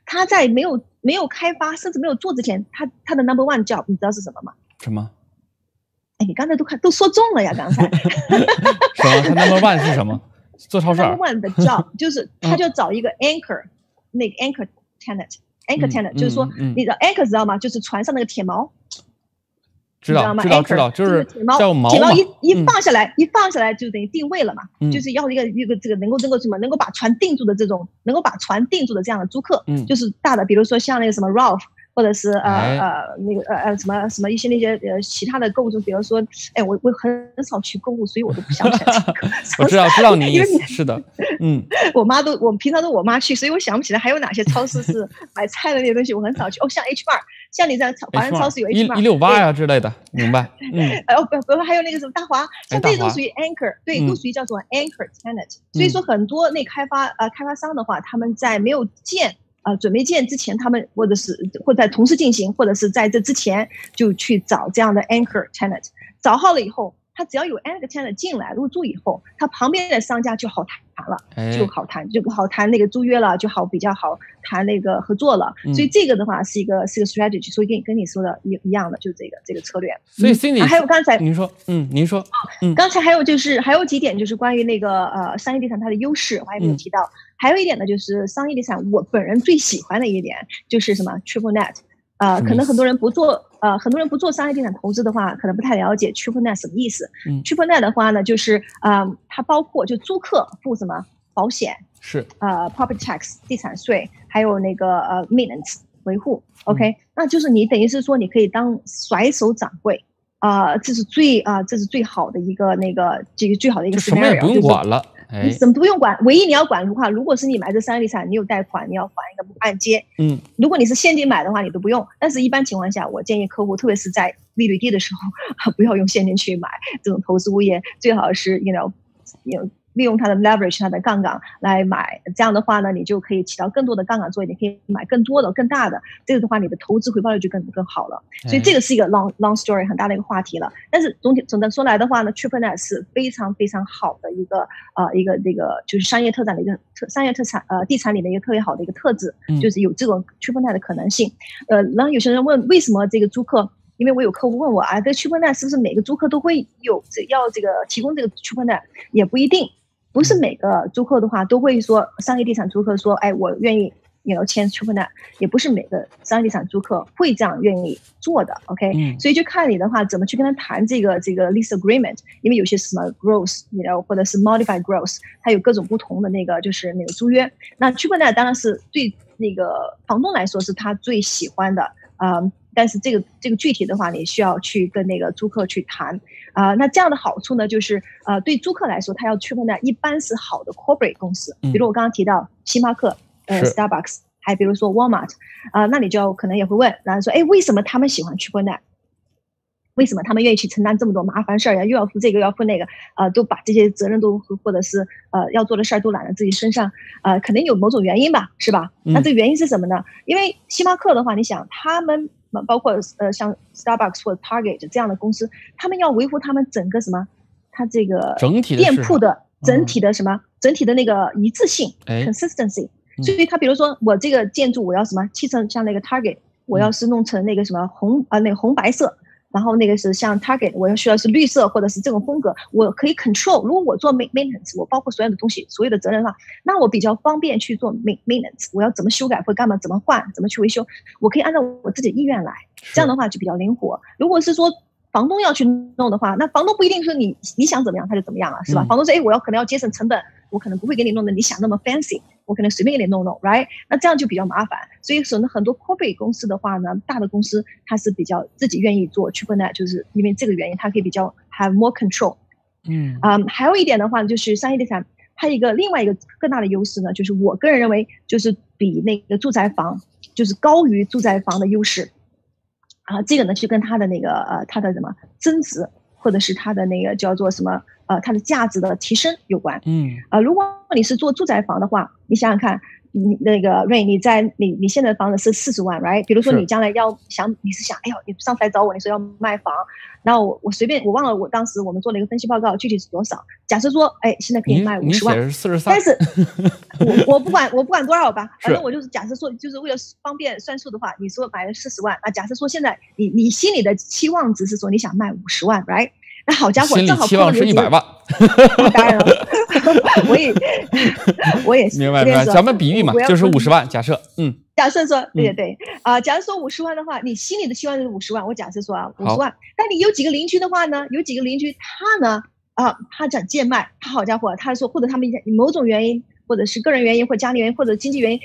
他在没有没有开发，甚至没有做之前，他他的 number one job 你知道是什么吗？什么？哎，你刚才都看都说中了呀！刚才 什么？他 number one 是什么？做超市。number one 的 job 就是他就找一个 anchor，那个 anchor tenant，anchor tenant 就是说你的 anchor 知道吗？就是船上那个铁锚。知道知道知道，就是铁锚，铁锚一一放下来，一放下来就等于定位了嘛，就是要一个一个这个能够能够什么能够把船定住的这种，能够把船定住的这样的租客，就是大的，比如说像那个什么 Ralph，或者是呃呃那个呃呃什么什么一些那些呃其他的购物中，比如说，哎，我我很少去购物，所以我都不想起来。我知道知道你意思，是的，嗯，我妈都我平常都我妈去，所以我想不起来还有哪些超市是买菜的那些东西，我很少去。哦，像 H Bar。像你在华人超市有 H 一六八呀之类的，明白？嗯，哦不不，还有那个什么大华，像这都属于 anchor，对，都属于叫做 anchor tenant。所以说很多那开发呃开发商的话，他们在没有建呃准备建之前，他们或者是或在同时进行，或者是在这之前就去找这样的 anchor tenant，找好了以后。他只要有 anchor tenant 进来入住以后，他旁边的商家就好谈了，就好谈，就好谈那个租约了，就好比较好谈那个合作了。所以这个的话是一个是个 strategy，所以跟你跟你说的一一样的，就是这个这个策略。所以 Cindy 还有刚才您说，嗯，您说，嗯，刚才还有就是还有几点就是关于那个呃商业地产它的优势，我还没有提到。还有一点呢，就是商业地产我本人最喜欢的一点就是什么 triple net。呃，可能很多人不做，呃，很多人不做商业地产投资的话，可能不太了解 net 什么意思。嗯 net 的话呢，就是呃，它包括就租客付什么保险是呃 property tax 地产税，还有那个呃 maintenance 维护。OK，那就是你等于是说你可以当甩手掌柜啊，这是最啊，这是最好的一个那个这个最好的一个 scenario，什么也不用管了。你什么都不用管，唯一你要管的话，如果是你买这商业地产，你有贷款，你要还一个按揭。嗯，如果你是现金买的话，你都不用。但是一般情况下，我建议客户，特别是在利率低的时候，不要用现金去买这种投资物业，最好是 you know 有。利用它的 leverage，它的杠杆来买，这样的话呢，你就可以起到更多的杠杆作用，你可以买更多的、更大的，这个的话，你的投资回报率就更更好了。所以这个是一个 long long story 很大的一个话题了。但是总体总的说来的话呢，triple net 是非常非常好的一个呃一个这个就是商业特产的一个特商业特产呃地产里面一个特别好的一个特质，就是有这种 triple net 的可能性。呃，然后有些人问为什么这个租客？因为我有客户问我啊，这 triple net 是不是每个租客都会有这要这个提供这个 triple net？也不一定。不是每个租客的话都会说商业地产租客说，哎，我愿意你要签 triple net，也不是每个商业地产租客会这样愿意做的，OK？所以就看你的话怎么去跟他谈这个这个 lease agreement，因为有些什么 growth，你知道，或者是 modified growth，它有各种不同的那个就是那个租约。那 triple net 当然是对那个房东来说是他最喜欢的啊。但是这个这个具体的话，你需要去跟那个租客去谈啊。那这样的好处呢，就是呃，对租客来说，他要去 r 呢，一般是好的 corporate 公司，比如我刚刚提到星巴克、呃 Starbucks，还比如说 Walmart 啊，那你就可能也会问，然后说，哎，为什么他们喜欢去 r 呢？为什么他们愿意去承担这么多麻烦事儿呀？又要付这个，又要付那个，呃，都把这些责任都或者是呃要做的事儿都揽在自己身上，呃，肯定有某种原因吧，是吧？那这个原因是什么呢？因为星巴克的话，你想他们。包括呃像 Starbucks 或者 Target 这样的公司，他们要维护他们整个什么，它这个整体店铺的整体的什么整体的那个一致性 consistency。所以他比如说我这个建筑我要什么砌成像那个 Target，我要是弄成那个什么红啊那个红白色。然后那个是像 target，我要需要是绿色或者是这种风格，我可以 control。如果我做 maintenance，我包括所有的东西，所有的责任的话，那我比较方便去做 maintenance。我要怎么修改或干嘛，怎么换，怎么去维修，我可以按照我自己意愿来。这样的话就比较灵活。如果是说房东要去弄的话，那房东不一定说你你想怎么样他就怎么样了，是吧？房东说，哎，我要可能要节省成本。我可能不会给你弄的你想那么 fancy，我可能随便给你弄弄，right？那这样就比较麻烦。所以省得很多 corporate 公司的话呢，大的公司它是比较自己愿意做 triple net，就是因为这个原因，它可以比较 have more control。嗯，啊，还有一点的话呢就是商业地产，它一个另外一个更大的优势呢，就是我个人认为就是比那个住宅房就是高于住宅房的优势。啊，这个呢是跟它的那个呃它的什么增值。或者是它的那个叫做什么呃，它的价值的提升有关。嗯，呃，如果你是做住宅房的话，你想想看。你那个瑞，你在你你现在的房子是四十万，right？比如说你将来要想，你是想，哎呦，你上次来找我，你说要卖房，然后我我随便，我忘了我当时我们做了一个分析报告，具体是多少？假设说，哎，现在可以卖五十万，但是，我我不管我不管多少吧，反正我就是假设说，就是为了方便算数的话，你说买了四十万，那假设说现在你你心里的期望值是说你想卖五十万，right？那好家伙，正好期望是一百万，当然了，我也 我也明白明白，咱们比喻嘛，就是五十万，假设，嗯，假设说，对对对，啊，假如说五十万的话，你心里的期望是五十万，我假设说啊，五十万，但你有几个邻居的话呢？有几个邻居他呢，啊，他想贱卖，他好家伙，他说或者他们某种原因，或者是个人原因，或家里原因，或者经济原因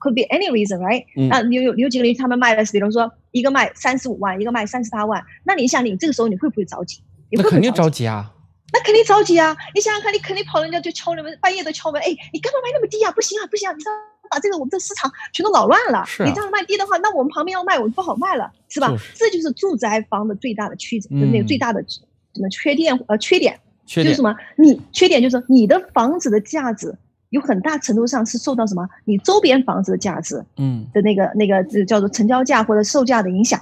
，could be any reason，right？啊，有有有几个邻居他们卖的是，比如说一个卖三十五万，一个卖三十八万，那你想，你这个时候你会不会着急？那肯定着急啊！那肯定着急啊！你想想看，你肯定跑人家就敲你们，半夜都敲门，哎，你干嘛卖那么低啊？不行啊，不行啊！你这样把这个我们这市场全都扰乱了。是，你这样卖低的话，那我们旁边要卖，我们不好卖了，是吧？这就是住宅房的最大的曲折，那个最大的什么缺点？呃，缺点就是什么？你缺点就是你的房子的价值有很大程度上是受到什么？你周边房子的价值，嗯，的那个那个叫做成交价或者售价的影响。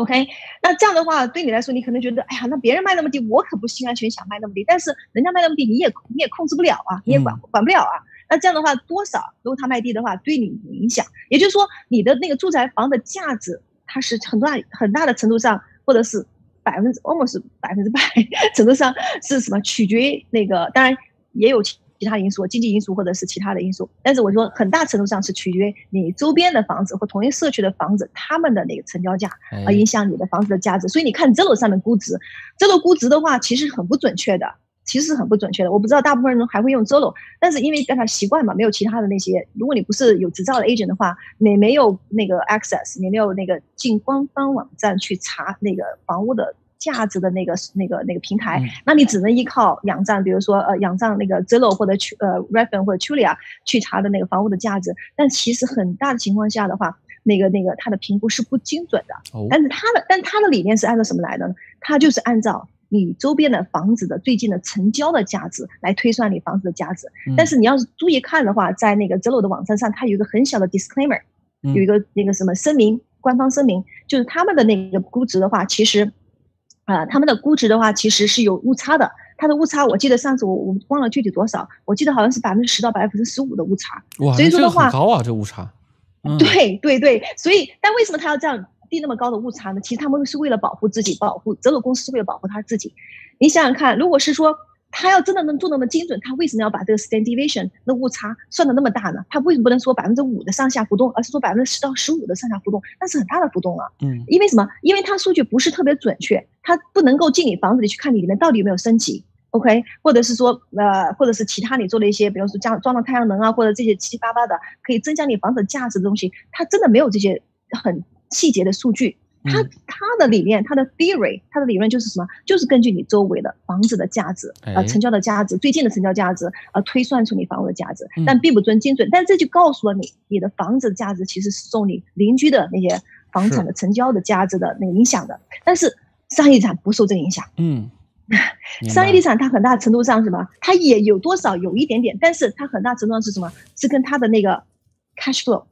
OK，那这样的话，对你来说，你可能觉得，哎呀，那别人卖那么低，我可不心安全想卖那么低。但是人家卖那么低，你也你也控制不了啊，你也管管不了啊。那这样的话，多少如果他卖低的话，对你影响，也就是说，你的那个住宅房的价值，它是很大很大的程度上，或者是百分之 almost 百分之百 程度上是什么？取决于那个，当然也有。其他因素、经济因素或者是其他的因素，但是我说很大程度上是取决于你周边的房子或同一社区的房子，他们的那个成交价而影响你的房子的价值。所以你看 Zillow 上的估值，Zillow 估值的话其实很不准确的，其实是很不准确的。我不知道大部分人还会用 Zillow，但是因为大家习惯嘛，没有其他的那些。如果你不是有执照的 agent 的话，你没有那个 access，你没有那个进官方网站去查那个房屋的。价值的那个那个那个平台，那你只能依靠仰仗，比如说呃仰仗那个 Zillow 或者去呃 r e f e n 或者 Trulia 去查的那个房屋的价值，但其实很大的情况下的话，那个那个它的评估是不精准的。但是它的但它的理念是按照什么来的呢？它就是按照你周边的房子的最近的成交的价值来推算你房子的价值。但是你要是注意看的话，在那个 Zillow 的网站上，它有一个很小的 disclaimer，有一个那个什么声明，官方声明，就是他们的那个估值的话，其实。啊，他们的估值的话，其实是有误差的。它的误差，我记得上次我我忘了具体多少，我记得好像是百分之十到百分之十五的误差。哇，所以说的话，高啊，这误差。对对对，所以但为什么他要这样定那么高的误差呢？其实他们是为了保护自己，保护这个公司是为了保护他自己。你想想看，如果是说。他要真的能做那么精准，他为什么要把这个 standard deviation 的误差算的那么大呢？他为什么不能说百分之五的上下浮动，而是说百分之十到十五的上下浮动？那是很大的浮动了。嗯，因为什么？因为他数据不是特别准确，他不能够进你房子里去看你里面到底有没有升级，OK？或者是说呃，或者是其他你做的一些，比如说加装了太阳能啊，或者这些七七八八的可以增加你房子价值的东西，它真的没有这些很细节的数据。他他的理念，他的 theory，他的理论就是什么？就是根据你周围的房子的价值，呃，成交的价值，最近的成交价值，呃，推算出你房屋的价值，但并不准精准。但这就告诉了你，你的房子的价值其实是受你邻居的那些房产的成交的价值的那个影响的。但是商业地产不受这个影响。嗯，商业地产它很大程度上什么？它也有多少有一点点，但是它很大程度上是什么？是跟它的那个 cash flow，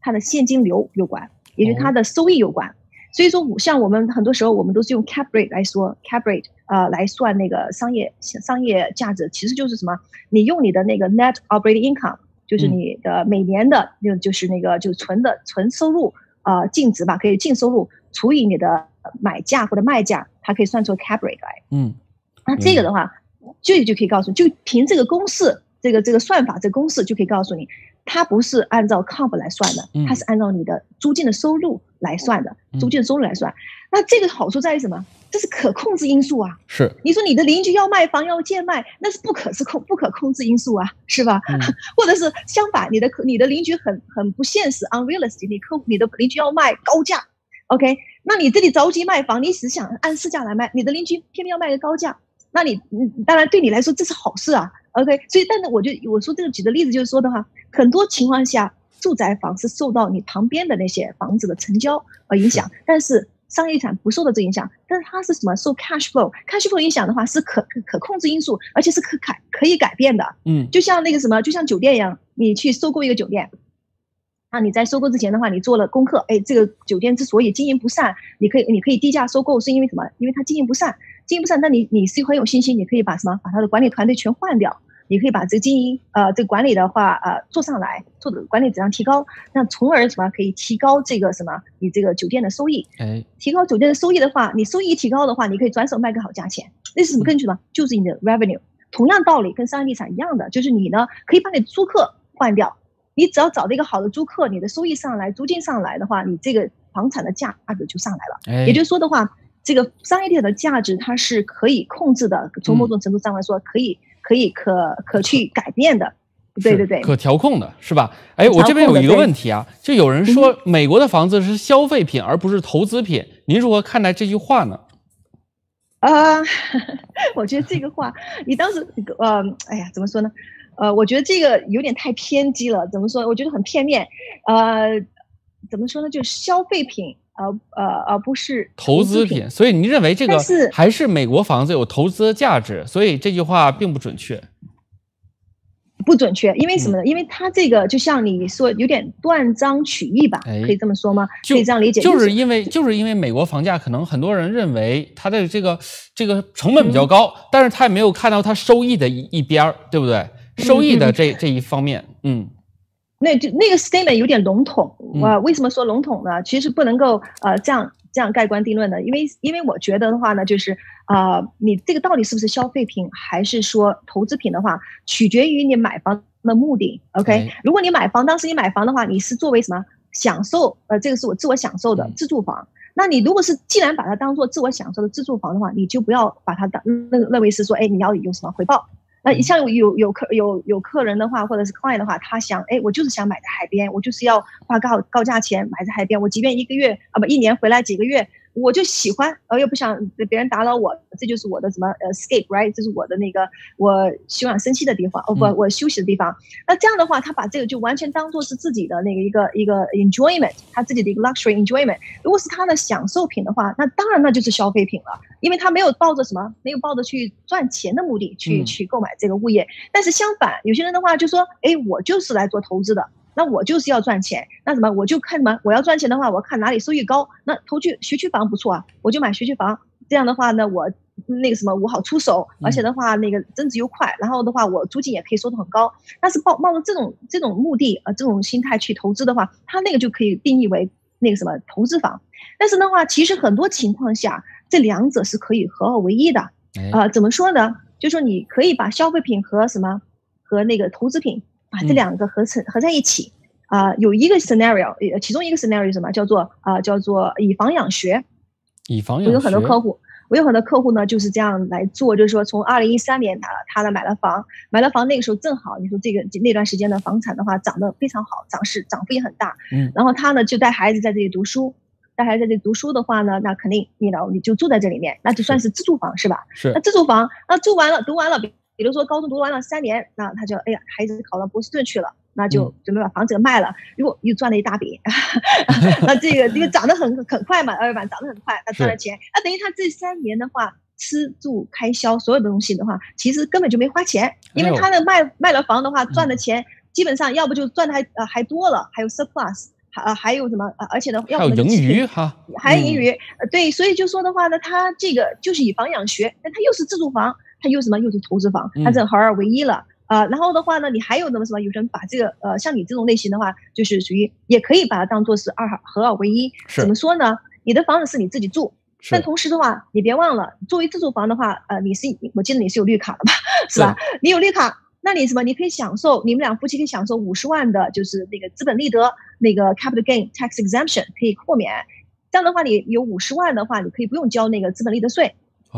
它的现金流有关，也就是它的收益有关。所以说，像我们很多时候，我们都是用 cap rate 来说，cap rate 呃来算那个商业商业价值，其实就是什么？你用你的那个 net operating income，就是你的每年的，就就是那个就是纯的纯收入啊净值吧，可以净收入除以你的买价或者卖价，它可以算出 cap rate 来。嗯，那这个的话，这就可以告诉，就凭这个公式，这个这个算法，这个公式就可以告诉你。它不是按照 comp 来算的，它是按照你的租金的收入来算的，租金的收入来算。那这个好处在于什么？这是可控制因素啊。是，你说你的邻居要卖房要贱卖，那是不可是控不可控制因素啊，是吧？或者是相反，你的你的邻居很很不现实，unrealistic，你客你的邻居要卖高价，OK？那你这里着急卖房，你只想按市价来卖，你的邻居偏偏要卖个高价，那你嗯，当然对你来说这是好事啊。OK，所以，但是我就我说这个举的例子就是说的话，很多情况下，住宅房是受到你旁边的那些房子的成交而影响，但是商业地产不受到这影响，但是它是什么受 cash flow，cash flow 影响的话是可可控制因素，而且是可改可以改变的。嗯，就像那个什么，就像酒店一样，你去收购一个酒店，那你在收购之前的话，你做了功课，哎，这个酒店之所以经营不善，你可以你可以低价收购，是因为什么？因为它经营不善，经营不善，那你你是很有信心，你可以把什么把它的管理团队全换掉。你可以把这个经营，呃，这个管理的话，呃，做上来，做的管理质量提高，那从而什么可以提高这个什么，你这个酒店的收益。哎，提高酒店的收益的话，你收益提高的话，你可以转手卖个好价钱。那是什么根据呢？就是你的 revenue。同样道理，跟商业地产一样的，就是你呢可以把你租客换掉，你只要找到一个好的租客，你的收益上来，租金上来的话，你这个房产的价值就上来了。也就是说的话，这个商业地产的价值它是可以控制的，从某种程度上来说可以。可以可可去改变的，对对对，可调控的是吧？哎，我这边有一个问题啊，就有人说美国的房子是消费品而不是投资品，您如何看待这句话呢？啊，我觉得这个话，你当时呃，哎呀，怎么说呢？呃，我觉得这个有点太偏激了。怎么说？我觉得很片面。呃，怎么说呢？就是消费品，呃呃，而不是投资品。所以您认为这个还是美国房子有投资价值？所以这句话并不准确。不准确，因为什么呢？因为它这个就像你说，有点断章取义吧？可以这么说吗？可以这样理解？就是因为就是因为美国房价可能很多人认为它的这个这个成本比较高，但是他也没有看到它收益的一一边儿，对不对？收益的这这一方面，嗯，那就那个 statement 有点笼统啊。为什么说笼统呢？其实不能够呃这样这样盖棺定论的，因为因为我觉得的话呢，就是啊，你这个到底是不是消费品还是说投资品的话，取决于你买房的目的。OK，如果你买房，当时你买房的话，你是作为什么享受？呃，这个是我自我享受的自住房。那你如果是既然把它当做自我享受的自住房的话，你就不要把它当认认为是说，哎，你要有什么回报。那像有有客有有客人的话，或者是 client 的话，他想，哎，我就是想买在海边，我就是要花高高价钱买在海边，我即便一个月啊不一年回来几个月。我就喜欢，呃，又不想别人打扰我，这就是我的什么呃 escape，right？这是我的那个我休养生息的地方，哦不，我休息的地方。那这样的话，他把这个就完全当做是自己的那个一个一个 enjoyment，他自己的一个 luxury enjoyment。如果是他的享受品的话，那当然那就是消费品了，因为他没有抱着什么，没有抱着去赚钱的目的去去购买这个物业。但是相反，有些人的话就说，哎，我就是来做投资的。那我就是要赚钱，那什么我就看什么，我要赚钱的话，我看哪里收益高。那投去学区房不错啊，我就买学区房。这样的话呢，我那个什么我好出手，而且的话那个增值又快，然后的话我租金也可以收得很高。但是抱冒着这种这种目的呃这种心态去投资的话，它那个就可以定义为那个什么投资房。但是的话，其实很多情况下这两者是可以合二为一的。啊，怎么说呢？就说你可以把消费品和什么和那个投资品。把这两个合成合在一起啊，有一个 scenario，呃，其中一个 scenario 是什么叫做啊，叫做以房养学。以房养学。我有很多客户，我有很多客户呢就是这样来做，就是说从二零一三年他他呢买了房，买了房那个时候正好你说这个那段时间的房产的话涨得非常好，涨势涨幅也很大。嗯。然后他呢就带孩子在这里读书，带孩子在这里读书的话呢，那肯定你呢你就住在这里面，那就算是自住房是吧？是。那自住房，那住完了读完了。比如说高中读完了三年，那他就哎呀，孩子考到波士顿去了，那就准备把房子给卖了，又又赚了一大笔。那这个这个涨得很很快嘛，二月板涨得很快，他赚了钱，那等于他这三年的话，吃住开销所有的东西的话，其实根本就没花钱，因为他的卖卖了房的话赚的钱，基本上要不就赚的还呃还多了，还有 surplus，还还有什么呃而且呢，还有盈余哈，还有盈余，呃对，所以就说的话呢，他这个就是以房养学，但他又是自住房。它又什么又是投资房，它这合二为一了啊。然后的话呢，你还有那么什么？有人把这个呃，像你这种类型的话，就是属于也可以把它当做是二合二为一。怎么说呢？你的房子是你自己住，但同时的话，你别忘了，作为自住房的话，呃，你是我记得你是有绿卡的吧？是吧？你有绿卡，那你什么？你可以享受，你们俩夫妻可以享受五十万的，就是那个资本利得那个 capital gain tax exemption 可以豁免。这样的话，你有五十万的话，你可以不用交那个资本利得税。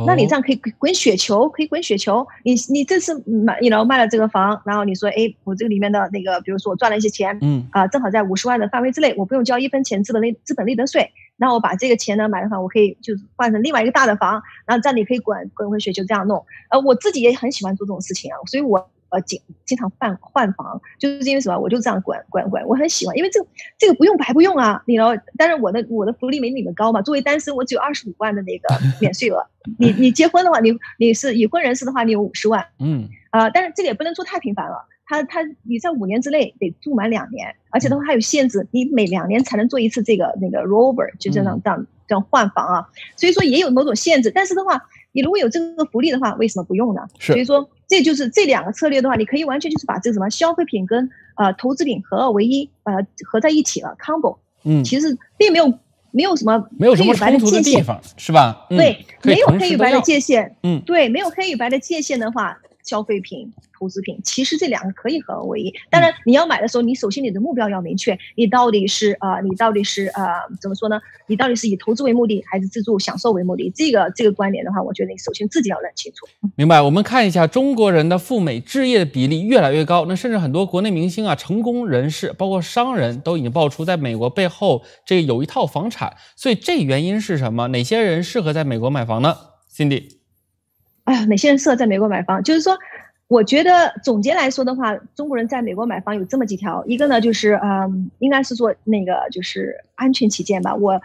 那你这样可以滚雪球，可以滚雪球。你你这次买，你然后卖了这个房，然后你说，哎，我这个里面的那个，比如说我赚了一些钱，嗯，啊，正好在五十万的范围之内，我不用交一分钱资本利资本利得税。那我把这个钱呢买的房，我可以就是换成另外一个大的房，然后这样你可以滚滚回雪球这样弄。呃，我自己也很喜欢做这种事情啊，所以我。呃，经经常换换房，就是因为什么？我就这样管管管，我很喜欢，因为这个这个不用白不用啊，你知道？但是我的我的福利没你们高嘛。作为单身，我只有二十五万的那个 免税额。你你结婚的话，你你是已婚人士的话，你有五十万。嗯。啊，但是这个也不能做太频繁了。他他你在五年之内得住满两年，而且的话还有限制，你每两年才能做一次这个那个 rover，就这样这样这样换房啊。所以说也有某种限制，但是的话。你如果有这个福利的话，为什么不用呢？所以说，这就是这两个策略的话，你可以完全就是把这个什么消费品跟呃投资品合二为一，把它合在一起了，combo。嗯，其实并没有没有什么没有什么冲突的地方，是吧？对，没有黑与白的界限。嗯，对，没有黑与白的界限的话。消费品、投资品，其实这两个可以合二为一。当然，你要买的时候，你首先你的目标要明确，你到底是啊，你到底是啊，怎么说呢？你到底是以投资为目的，还是自住享受为目的？这个这个观点的话，我觉得你首先自己要认清楚。明白。我们看一下中国人的赴美置业的比例越来越高，那甚至很多国内明星啊、成功人士，包括商人都已经爆出在美国背后这有一套房产。所以这原因是什么？哪些人适合在美国买房呢？Cindy。哎呀，哪些人适合在美国买房？就是说，我觉得总结来说的话，中国人在美国买房有这么几条，一个呢就是，嗯，应该是说那个就是安全起见吧。我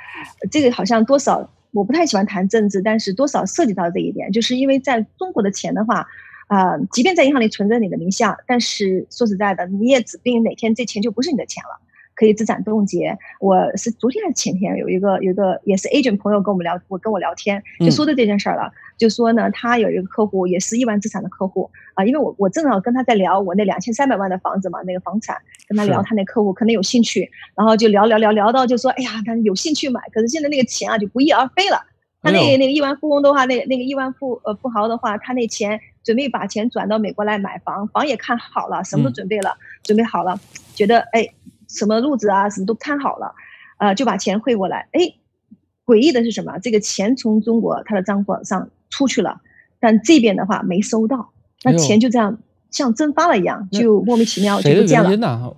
这个好像多少我不太喜欢谈政治，但是多少涉及到这一点，就是因为在中国的钱的话，啊，即便在银行里存在你的名下，但是说实在的，你也指不定哪天这钱就不是你的钱了。可以资产冻结。我是昨天还是前天有一个有一个也是 agent 朋友跟我们聊，我跟我聊天就说的这件事儿了，就说呢他有一个客户也是亿万资产的客户啊，因为我我正好跟他在聊我那两千三百万的房子嘛，那个房产跟他聊他那客户可能有兴趣，然后就聊聊聊聊到就说哎呀他有兴趣买，可是现在那个钱啊就不翼而飞了。他那那个亿万富翁的话，那那个亿万富呃富豪的话，他那钱准备把钱转到美国来买房，房也看好了，什么都准备了，准备好了，觉得哎。什么路子啊，什么都看好了，呃，就把钱汇过来。哎，诡异的是什么？这个钱从中国他的账户上出去了，但这边的话没收到，那钱就这样像蒸发了一样，就莫名其妙就不见了。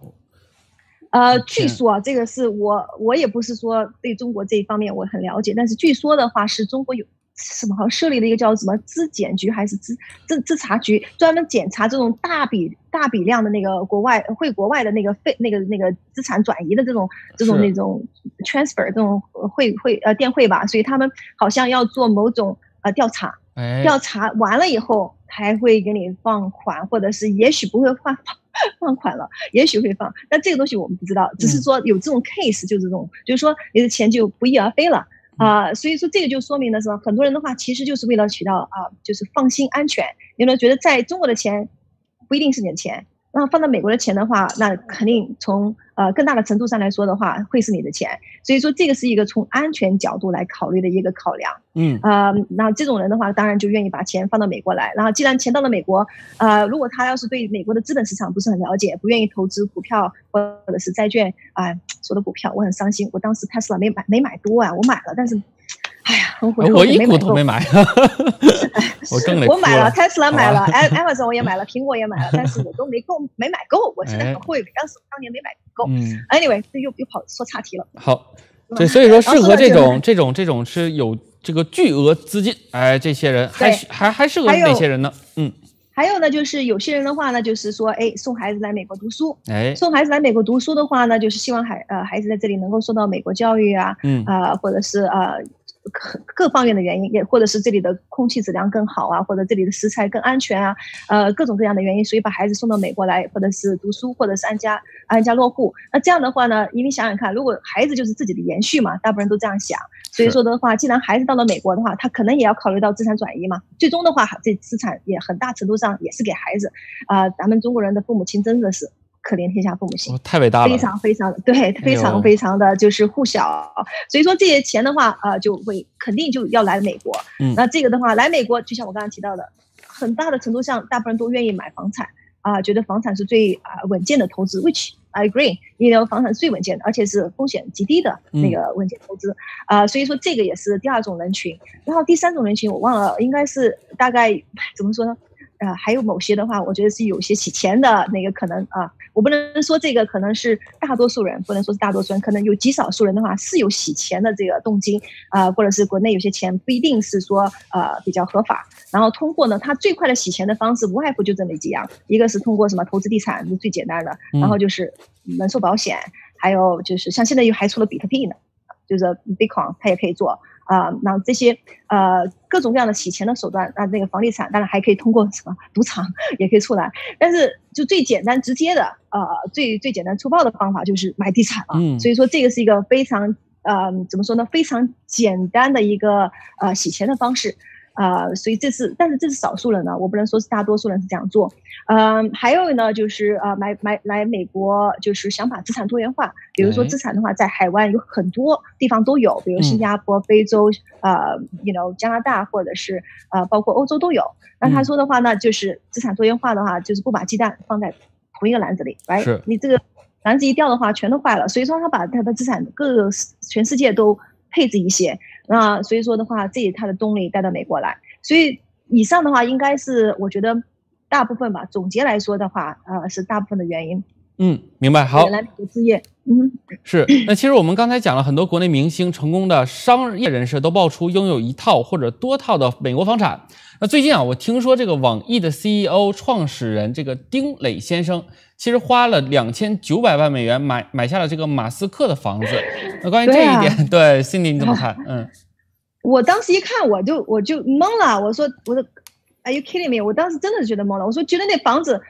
呃，据说啊，这个是我我也不是说对中国这一方面我很了解，但是据说的话是中国有。什么好像设立了一个叫什么资检局还是资资资查局，专门检查这种大笔大笔量的那个国外汇国外的那个费那个那个资产转移的这种这种那种 transfer 这种汇汇呃电汇吧，所以他们好像要做某种呃调查，调查完了以后才会给你放款，或者是也许不会放 放款了，也许会放，但这个东西我们不知道，只是说有这种 case 就这种，就是说你的钱就不翼而飞了。啊，所以说这个就说明了什么？很多人的话，其实就是为了取到啊，就是放心安全。有没有觉得在中国的钱不一定是你的钱。那放到美国的钱的话，那肯定从呃更大的程度上来说的话，会是你的钱。所以说这个是一个从安全角度来考虑的一个考量。嗯，呃，那这种人的话，当然就愿意把钱放到美国来。然后既然钱到了美国，呃，如果他要是对美国的资本市场不是很了解，不愿意投资股票或者是债券啊，说的股票我很伤心。我当时 Tesla 没买没买多啊，我买了，但是。哎呀，我一股都没买，我更我买了，Tesla 买了，Amazon 我也买了，苹果也买了，但是我都没够，没买够，我现在很后悔，当时当年没买够。Anyway，又又跑说岔题了。好，对，所以说适合这种这种这种是有这个巨额资金，哎，这些人还还还适合哪些人呢？嗯，还有呢，就是有些人的话呢，就是说，哎，送孩子来美国读书，哎，送孩子来美国读书的话呢，就是希望孩呃孩子在这里能够受到美国教育啊，嗯啊，或者是呃。各各方面的原因，也或者是这里的空气质量更好啊，或者这里的食材更安全啊，呃，各种各样的原因，所以把孩子送到美国来，或者是读书，或者是安家安家落户。那这样的话呢，因为想想看，如果孩子就是自己的延续嘛，大部分人都这样想。所以说的话，既然孩子到了美国的话，他可能也要考虑到资产转移嘛。最终的话，这资产也很大程度上也是给孩子。啊，咱们中国人的父母亲真的是。可怜天下父母心，太伟大了，非常非常的对，非常非常的就是护小，所以说这些钱的话，呃，就会肯定就要来美国。嗯，那这个的话，来美国，就像我刚刚提到的，很大的程度上，大部分人都愿意买房产啊，觉得房产是最啊稳健的投资，which I agree，因为房产是最稳健的，而且是风险极低的那个稳健投资啊，所以说这个也是第二种人群。然后第三种人群，我忘了，应该是大概怎么说呢？啊，还有某些的话，我觉得是有些洗钱的那个可能啊，我不能说这个可能是大多数人，不能说是大多数人，可能有极少数人的话是有洗钱的这个动机啊，或者是国内有些钱不一定是说呃比较合法，然后通过呢，他最快的洗钱的方式无外乎就这么几样，一个是通过什么投资地产是最简单的，然后就是人寿保险，还有就是像现在又还出了比特币呢，就是 Bitcoin 它也可以做。啊，那这些呃各种各样的洗钱的手段，那那个房地产当然还可以通过什么赌场也可以出来，但是就最简单直接的呃最最简单粗暴的方法就是买地产了。嗯，所以说这个是一个非常呃怎么说呢，非常简单的一个呃洗钱的方式。啊，所以这是，但是这是少数人呢，我不能说是大多数人是这样做。嗯，还有呢，就是呃，买买来美国，就是想把资产多元化，比如说资产的话，在海外有很多地方都有，比如新加坡、非洲，呃，you know 加拿大或者是呃，包括欧洲都有。那他说的话呢，就是资产多元化的话，就是不把鸡蛋放在同一个篮子里，right？你这个篮子一掉的话，全都坏了。所以说他把他的资产各个全世界都。配置一些，那所以说的话，这也他的动力带到美国来。所以以上的话，应该是我觉得大部分吧。总结来说的话，呃，是大部分的原因。嗯，明白。好，来投资业。嗯，是。那其实我们刚才讲了很多国内明星成功的商业人士都爆出拥有一套或者多套的美国房产。那最近啊，我听说这个网易的 CEO 创始人这个丁磊先生，其实花了两千九百万美元买买下了这个马斯克的房子。那关于这一点，对 Cindy 你怎么看？嗯，我当时一看我就我就懵了，我说我说，Are you kidding me？我当时真的觉得懵了，我说觉得那房子。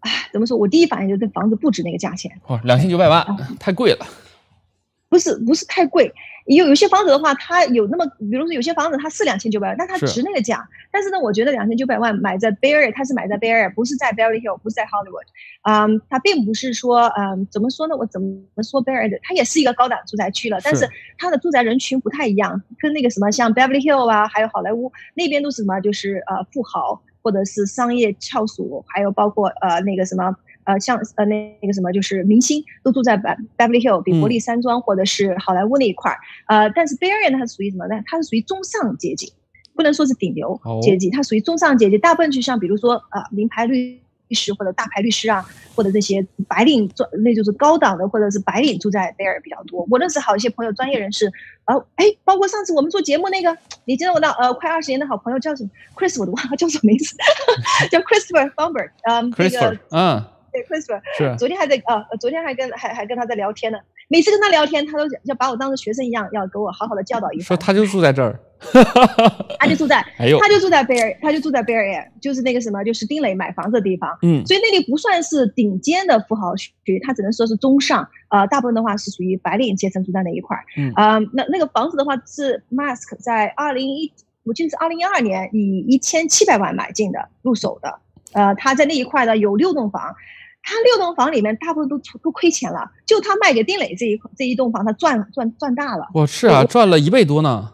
唉，怎么说？我第一反应就是这房子不值那个价钱。哦，两千九百万，太贵了。不是，不是太贵。有有些房子的话，它有那么，比如说有些房子它是两千九百万，但它值那个价。但是呢，我觉得两千九百万买在 Bay Area，它是买在 Bay Area，不是在 Beverly Hill，不是在 Hollywood。嗯，它并不是说，嗯，怎么说呢？我怎么说 Bay Area？它也是一个高档住宅区了，但是它的住宅人群不太一样，跟那个什么像 Beverly Hill 啊，还有好莱坞那边都是什么？就是呃富豪。或者是商业翘楚，还有包括呃那个什么呃像呃那那个什么就是明星都住在 Beverly Hill，比伯利山庄或者是好莱坞那一块儿，呃，但是 Bay Area 呢，它属于什么呢？它是属于中上阶级，不能说是顶流阶级，它属于中上阶级。大部分就像比如说呃名牌律。律师或者大牌律师啊，或者这些白领做，那就是高档的，或者是白领住在贝尔比较多。我认识好一些朋友，专业人士，然后，哎，包括上次我们做节目那个，你知道我的呃快二十年的好朋友叫什么？Chris，我都忘了叫什么名字，叫 Christopher Bumber，嗯，，crispr，，嗯，对，Christopher，是，昨天还在呃，昨天还跟还还跟他在聊天呢。每次跟他聊天，他都要把我当成学生一样，要给我好好的教导一番。说他就住在这儿，他就住在，他就住在贝尔，他就住在贝尔耶，就是那个什么，就是丁磊买房子的地方。嗯，所以那里不算是顶尖的富豪区，他只能说是中上。呃，大部分的话是属于白领阶层住在那一块儿。嗯，啊，那那个房子的话是 Mask 在二零一，我记得是二零一二年以一千七百万买进的，入手的。呃，他在那一块呢有六栋房。他六栋房里面大部分都都亏钱了，就他卖给丁磊这一这一栋房，他赚赚赚大了。我是啊，赚了一倍多呢。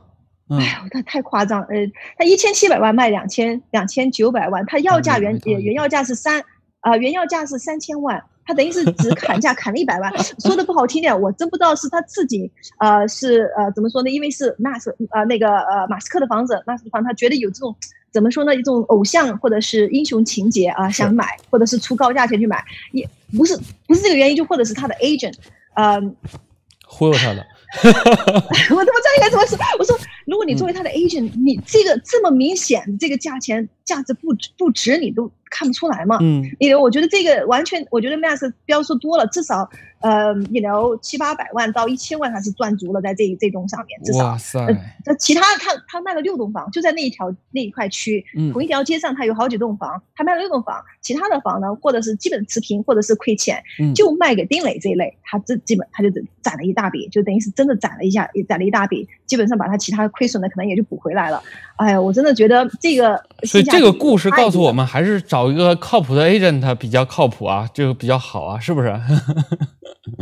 哎呦，他太夸张，呃，他一千七百万卖两千两千九百万，他要价原原要价是三啊，原要价是三千万，他等于是只砍价砍了一百万。说的不好听点，我真不知道是他自己呃是呃怎么说呢？因为是纳斯呃那个呃马斯克的房子，纳斯克房他觉得有这种。怎么说呢？一种偶像或者是英雄情节啊，想买或者是出高价钱去买，也不是不是这个原因，就或者是他的 agent，嗯，忽悠他的。我都不知道应该怎么说？我说，如果你作为他的 agent，你这个这么明显，这个价钱价值不不值，你都看不出来嘛？嗯，因为我觉得这个完全，我觉得 Max 标说多了，至少。呃，你聊七八百万到一千万，他是赚足了，在这这栋上面，至少。哇塞！那其他他他卖了六栋房，就在那一条那一块区，同一条街上，他有好几栋房，他卖了六栋房，其他的房呢，或者是基本持平，或者是亏钱，就卖给丁磊这一类，他这基本他就攒了一大笔，就等于是真的攒了一下，攒了一大笔，基本上把他其他亏损的可能也就补回来了。哎呀，我真的觉得这个，所以这个故事告诉我们，还是找一个靠谱的 agent 比较靠谱啊，这个比较好啊，是不是？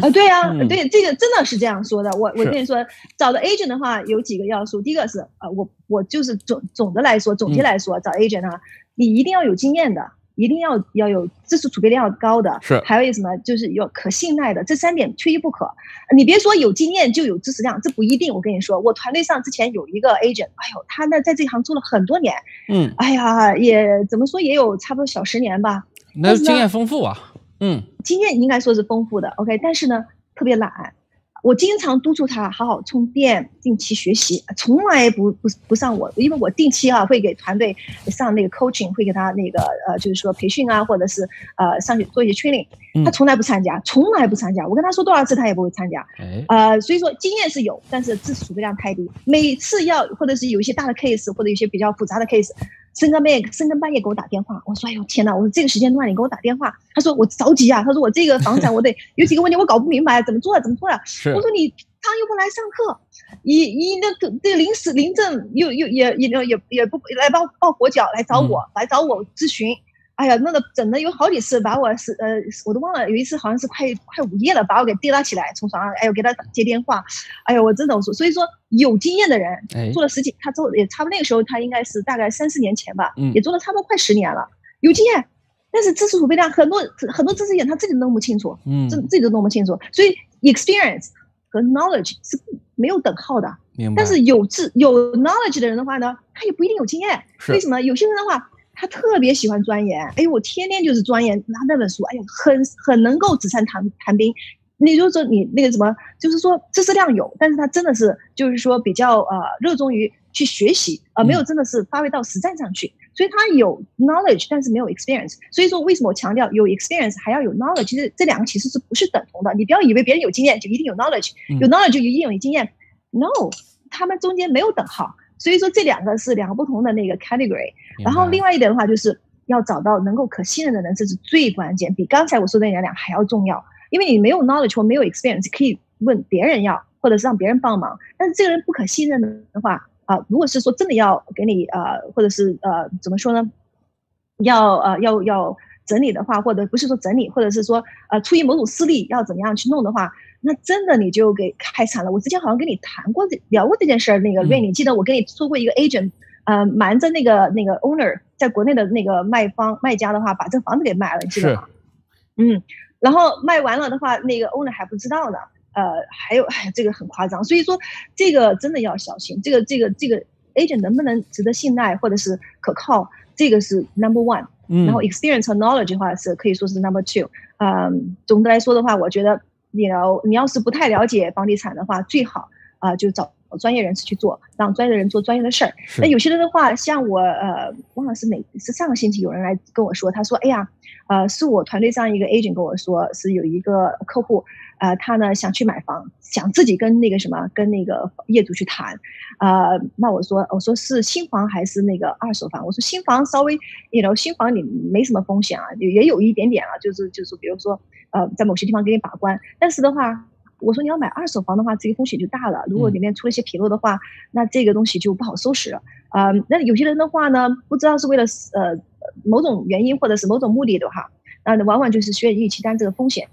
啊，对呀，对，这个真的是这样说的。我我跟你说，找的 agent 的话有几个要素。第一个是，呃，我我就是总总的来说，总结来说，找 agent 啊，你一定要有经验的，一定要要有知识储备量要高的，是，还有什么就是要可信赖的，这三点缺一不可。你别说有经验就有知识量，这不一定。我跟你说，我团队上之前有一个 agent，哎呦，他那在这行做了很多年，嗯，哎呀，也怎么说也有差不多小十年吧，那经验丰富啊。嗯，经验应该说是丰富的，OK，但是呢，特别懒。我经常督促他好好充电，定期学习，从来不不不上我，因为我定期啊会给团队上那个 coaching，会给他那个呃就是说培训啊，或者是呃上去做一些 training，他从来不参加，从来不参加。我跟他说多少次，他也不会参加。呃，所以说经验是有，但是知识储备量太低。每次要或者是有一些大的 case，或者有些比较复杂的 case。深更半夜，深更半夜给我打电话，我说：“哎呦天哪！我说这个时间段你给我打电话。”他说：“我着急啊。”他说：“我这个房产我得 有几个问题我搞不明白，怎么做啊？怎么做啊？”我说：“你他又不来上课，你你那个这个临时临阵又又也也也也不来抱抱佛脚来找我来找我咨询。”哎呀，弄得整的有好几次，把我是呃，我都忘了，有一次好像是快快午夜了，把我给提拉起来，从床上，哎呦，给他接电话，哎呦，我真的我说，所以说有经验的人做了十几，他做也差不多那个时候，他应该是大概三四年前吧，嗯也做了差不多快十年了，有经验，但是知识储备量很多很多知识点他自己弄不清楚，嗯，自自己都弄不清楚，所以 experience 和 knowledge 是没有等号的。但是有智有 knowledge 的人的话呢，他也不一定有经验，为什么？有些人的话。他特别喜欢钻研，哎呦，我天天就是钻研拿那本书，哎呀，很很能够纸上谈谈兵。你就说你那个什么，就是说知识量有，但是他真的是就是说比较呃热衷于去学习，而没有真的是发挥到实战上去。所以他有 knowledge，但是没有 experience。所以说为什么我强调有 experience 还要有 knowledge？其实这两个其实是不是等同的？你不要以为别人有经验就一定有 knowledge，有 knowledge 就一定有经验。No，他们中间没有等号。所以说这两个是两个不同的那个 category。然后另外一点的话，就是要找到能够可信任的人，这是最关键，比刚才我说的那两还要重要。因为你没有 knowledge 或没有 experience，可以问别人要，或者是让别人帮忙。但是这个人不可信任的话，啊，如果是说真的要给你呃，或者是呃，怎么说呢？要呃要要整理的话，或者不是说整理，或者是说呃出于某种私利要怎么样去弄的话，那真的你就给开惨了。我之前好像跟你谈过这聊过这件事儿，那个瑞，你记得我跟你说过一个 agent，呃，瞒着那个那个 owner 在国内的那个卖方卖家的话，把这房子给卖了，你记得吗？嗯。然后卖完了的话，那个 owner 还不知道呢。呃，还有，哎，这个很夸张。所以说，这个真的要小心。这个这个这个 agent 能不能值得信赖或者是可靠，这个是 number one。嗯。然后 experience 和 knowledge 的话是可以说是 number two。嗯，总的来说的话，我觉得你要你要是不太了解房地产的话，最好啊就找专业人士去做，让专业的人做专业的事儿。那有些人的话，像我呃，忘了是哪是上个星期有人来跟我说，他说，哎呀。呃，是我团队上一个 agent 跟我说，是有一个客户，呃，他呢想去买房，想自己跟那个什么，跟那个业主去谈，呃，那我说，我说是新房还是那个二手房？我说新房稍微，you know，新房你没什么风险啊，也有一点点啊，就是就是比如说，呃，在某些地方给你把关，但是的话，我说你要买二手房的话，这个风险就大了，如果里面出了一些纰漏的话，那这个东西就不好收拾了，啊，那有些人的话呢，不知道是为了呃。某种原因或者是某种目的的话，那往往就是愿意去担这个风险，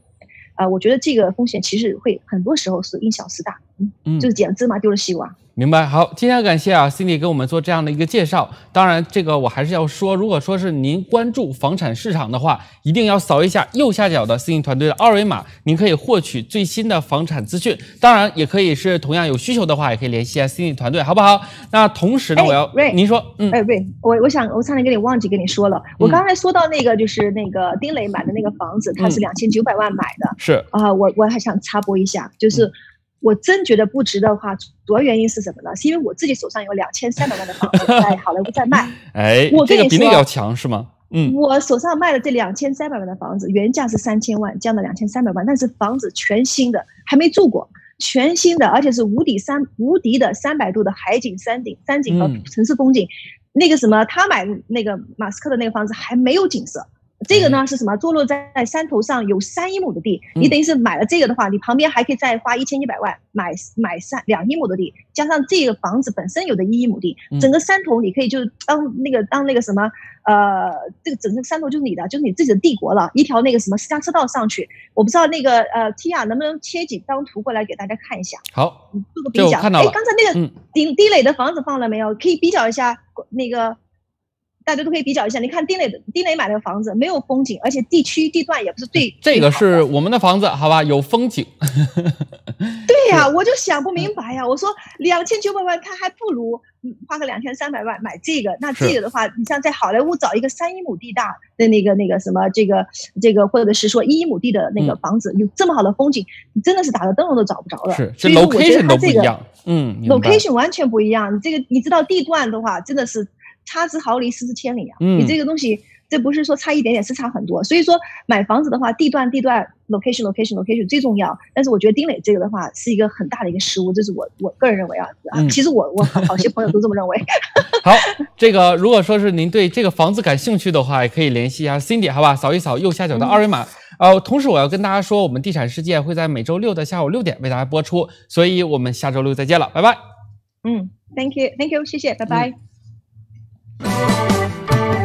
啊，我觉得这个风险其实会很多时候是因小失大，嗯，就是捡芝麻丢了西瓜。明白，好，今天感谢啊，Cindy 给我们做这样的一个介绍。当然，这个我还是要说，如果说是您关注房产市场的话，一定要扫一下右下角的 Cindy 团队的二维码，您可以获取最新的房产资讯。当然，也可以是同样有需求的话，也可以联系一下 Cindy 团队，好不好？那同时呢，我要您说，嗯，哎，瑞，我我想我差点给你忘记跟你说了，我刚才说到那个就是那个丁磊买的那个房子，他是两千九百万买的，是啊，我我还想插播一下，就是。我真觉得不值的话，主要原因是什么呢？是因为我自己手上有两千三百万的房子 在好莱坞在卖。哎，我跟你说，比那个要强是吗？嗯，我手上卖的这两千三百万的房子，原价是三千万，降到两千三百万，但是房子全新的，还没住过，全新的，而且是无敌三无敌的三百度的海景山顶山景和城市风景。那个什么，他买那个马斯克的那个房子还没有景色。这个呢是什么？坐落在山头上，有三亿亩的地。你等于是买了这个的话，你旁边还可以再花一千一百万买买三两亿亩的地，加上这个房子本身有的一亿亩地，整个山头你可以就当那个当那个什么呃，这个整个山头就是你的，就是你自己的帝国了。一条那个什么私家车道上去，我不知道那个呃 T 亚能不能切几张图过来给大家看一下？好，做个比较。哎，刚才那个顶地垒的房子放了没有？可以比较一下那个。大家都可以比较一下，你看丁磊的丁磊买那个房子没有风景，而且地区地段也不是最。这个是我们的房子，好吧，有风景。对呀，我就想不明白呀。我说两千九百万，他还不如花个两千三百万买这个。那这个的话，你像在好莱坞找一个三亿亩地大的那个那个什么这个这个，或者是说一亿亩地的那个房子，有这么好的风景，你真的是打个灯笼都找不着了。是，这 location 都不一样。嗯，location 完全不一样。你这个你知道地段的话，真的是。差之毫厘，失之千里啊！你这个东西，这不是说差一点点，是差很多。所以说买房子的话，地段地段，location，location，location 最重要。但是我觉得丁磊这个的话，是一个很大的一个失误，这是我我个人认为啊。啊，其实我我好些朋友都这么认为。好，这个如果说是您对这个房子感兴趣的话，也可以联系一下 Cindy，好吧？扫一扫右下角的二维码。呃，同时我要跟大家说，我们地产世界会在每周六的下午六点为大家播出，所以我们下周六再见了，拜拜。嗯，Thank you，Thank you，谢谢，拜拜。Música